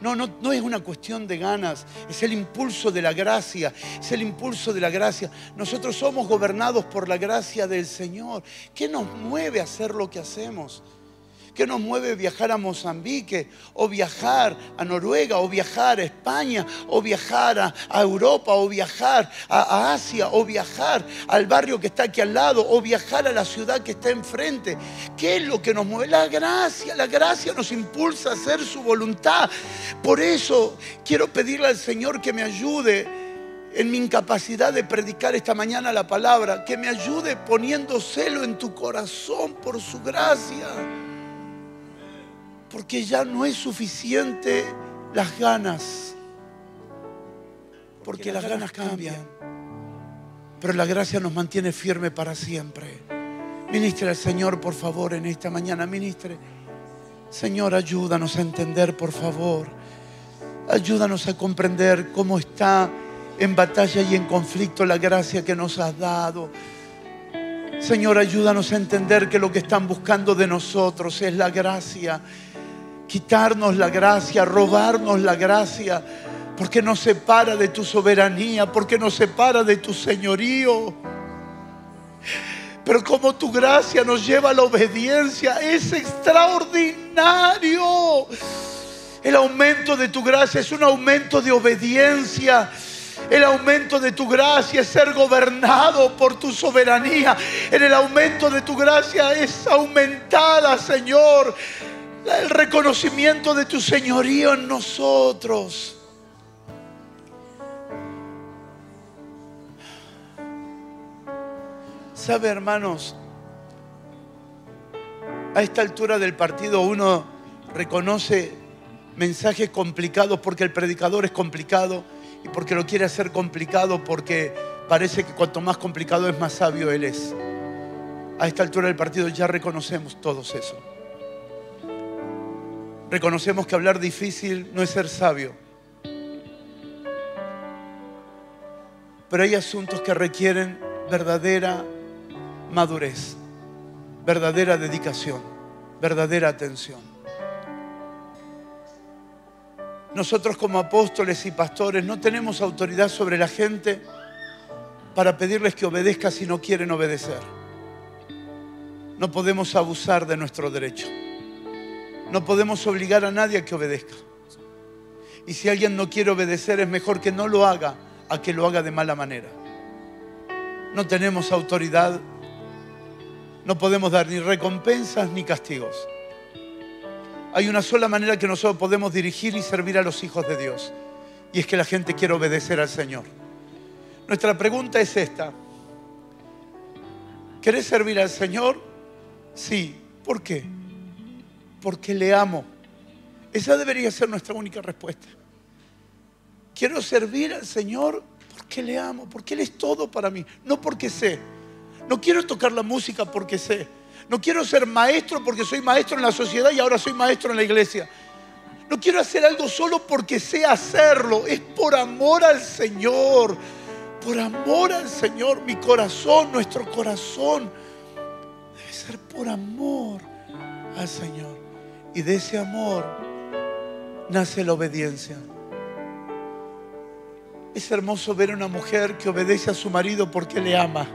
No, no, no es una cuestión de ganas, es el impulso de la gracia, es el impulso de la gracia. Nosotros somos gobernados por la gracia del Señor. ¿Qué nos mueve a hacer lo que hacemos? ¿Qué nos mueve viajar a Mozambique o viajar a Noruega o viajar a España o viajar a, Europa o viajar a, Asia o viajar al barrio que está aquí al lado o viajar a la ciudad que está enfrente? ¿Qué es lo que nos mueve? La gracia, la gracia nos impulsa a hacer su voluntad. Por eso quiero pedirle al Señor que me ayude en mi incapacidad de predicar esta mañana la palabra, que me ayude poniendo celo en tu corazón por su gracia. Porque ya no es suficiente las ganas. Porque las ganas cambian. Pero la gracia nos mantiene firme para siempre. Ministre al Señor, por favor, en esta mañana. Ministre. Señor, ayúdanos a entender, por favor. Ayúdanos a comprender cómo está en batalla y en conflicto la gracia que nos has dado. Señor, ayúdanos a entender que lo que están buscando de nosotros es la gracia quitarnos la gracia, robarnos la gracia, porque nos separa de tu soberanía, porque nos separa de tu señorío. Pero como tu gracia nos lleva a la obediencia, es extraordinario. El aumento de tu gracia es un aumento de obediencia. El aumento de tu gracia es ser gobernado por tu soberanía. En el aumento de tu gracia es aumentada, Señor, el reconocimiento de tu señorío en nosotros. ¿Sabe, hermanos? A esta altura del partido uno reconoce mensajes complicados porque el predicador es complicado y porque lo quiere hacer complicado porque parece que cuanto más complicado es, más sabio él es. A esta altura del partido ya reconocemos todos eso. Reconocemos que hablar difícil no es ser sabio. Pero hay asuntos que requieren verdadera madurez, verdadera dedicación, verdadera atención. Nosotros como apóstoles y pastores no tenemos autoridad sobre la gente para pedirles que obedezca si no quieren obedecer. No podemos abusar de nuestro derecho. No podemos obligar a nadie a que obedezca. Y si alguien no quiere obedecer, es mejor que no lo haga a que lo haga de mala manera. No tenemos autoridad, no podemos dar ni recompensas ni castigos. Hay una sola manera que nosotros podemos dirigir y servir a los hijos de Dios, y es que la gente quiere obedecer al Señor. Nuestra pregunta es esta. ¿Querés servir al Señor? Sí. ¿Por qué? Porque le amo. Esa debería ser nuestra única respuesta. Quiero servir al Señor porque le amo, porque Él es todo para mí, no porque sé. No quiero tocar la música porque sé. No quiero ser maestro porque soy maestro en la sociedad y ahora soy maestro en la iglesia. No quiero hacer algo solo porque sé hacerlo. Es por amor al Señor. Por amor al Señor. Mi corazón, nuestro corazón. Debe ser por amor al Señor. Y de ese amor nace la obediencia. Es hermoso ver a una mujer que obedece a su marido porque le ama.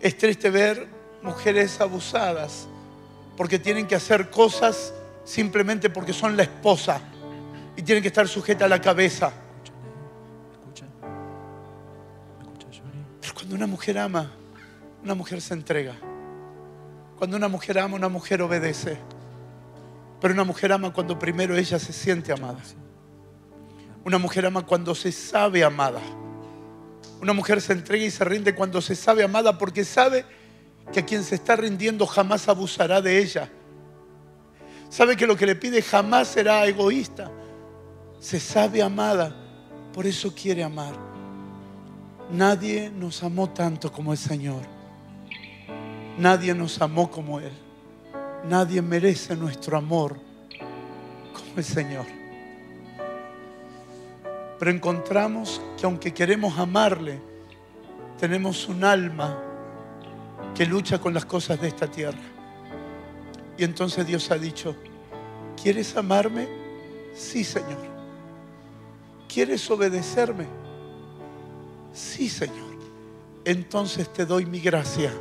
Es triste ver mujeres abusadas porque tienen que hacer cosas simplemente porque son la esposa y tienen que estar sujetas a la cabeza. Pero cuando una mujer ama, una mujer se entrega. Cuando una mujer ama, una mujer obedece. Pero una mujer ama cuando primero ella se siente amada. Una mujer ama cuando se sabe amada. Una mujer se entrega y se rinde cuando se sabe amada porque sabe que a quien se está rindiendo jamás abusará de ella. Sabe que lo que le pide jamás será egoísta. Se sabe amada, por eso quiere amar. Nadie nos amó tanto como el Señor. Nadie nos amó como Él. Nadie merece nuestro amor como el Señor pero encontramos que aunque queremos amarle, tenemos un alma que lucha con las cosas de esta tierra. Y entonces Dios ha dicho, ¿quieres amarme? Sí, Señor. ¿Quieres obedecerme? Sí, Señor. Entonces te doy mi gracia.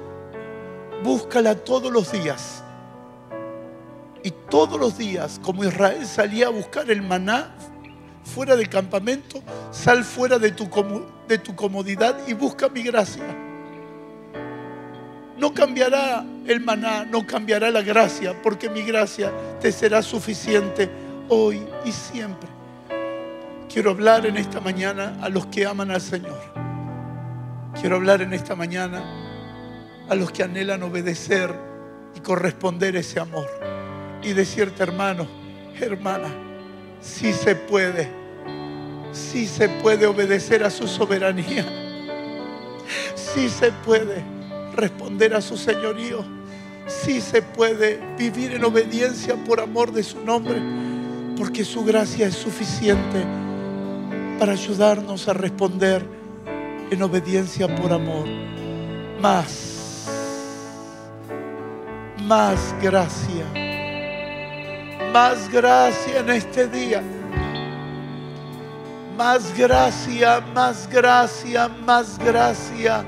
Búscala todos los días. Y todos los días, como Israel salía a buscar el maná, fuera del campamento, sal fuera de tu, de tu comodidad y busca mi gracia. No cambiará el maná, no cambiará la gracia, porque mi gracia te será suficiente hoy y siempre. Quiero hablar en esta mañana a los que aman al Señor. Quiero hablar en esta mañana a los que anhelan obedecer y corresponder ese amor. Y decirte, hermano, hermana, sí se puede, sí se puede obedecer a su soberanía, sí se puede responder a su señorío, sí se puede vivir en obediencia por amor de su nombre, porque su gracia es suficiente para ayudarnos a responder en obediencia por amor. Más, más gracia más gracia en este día. Más gracia, más gracia, más gracia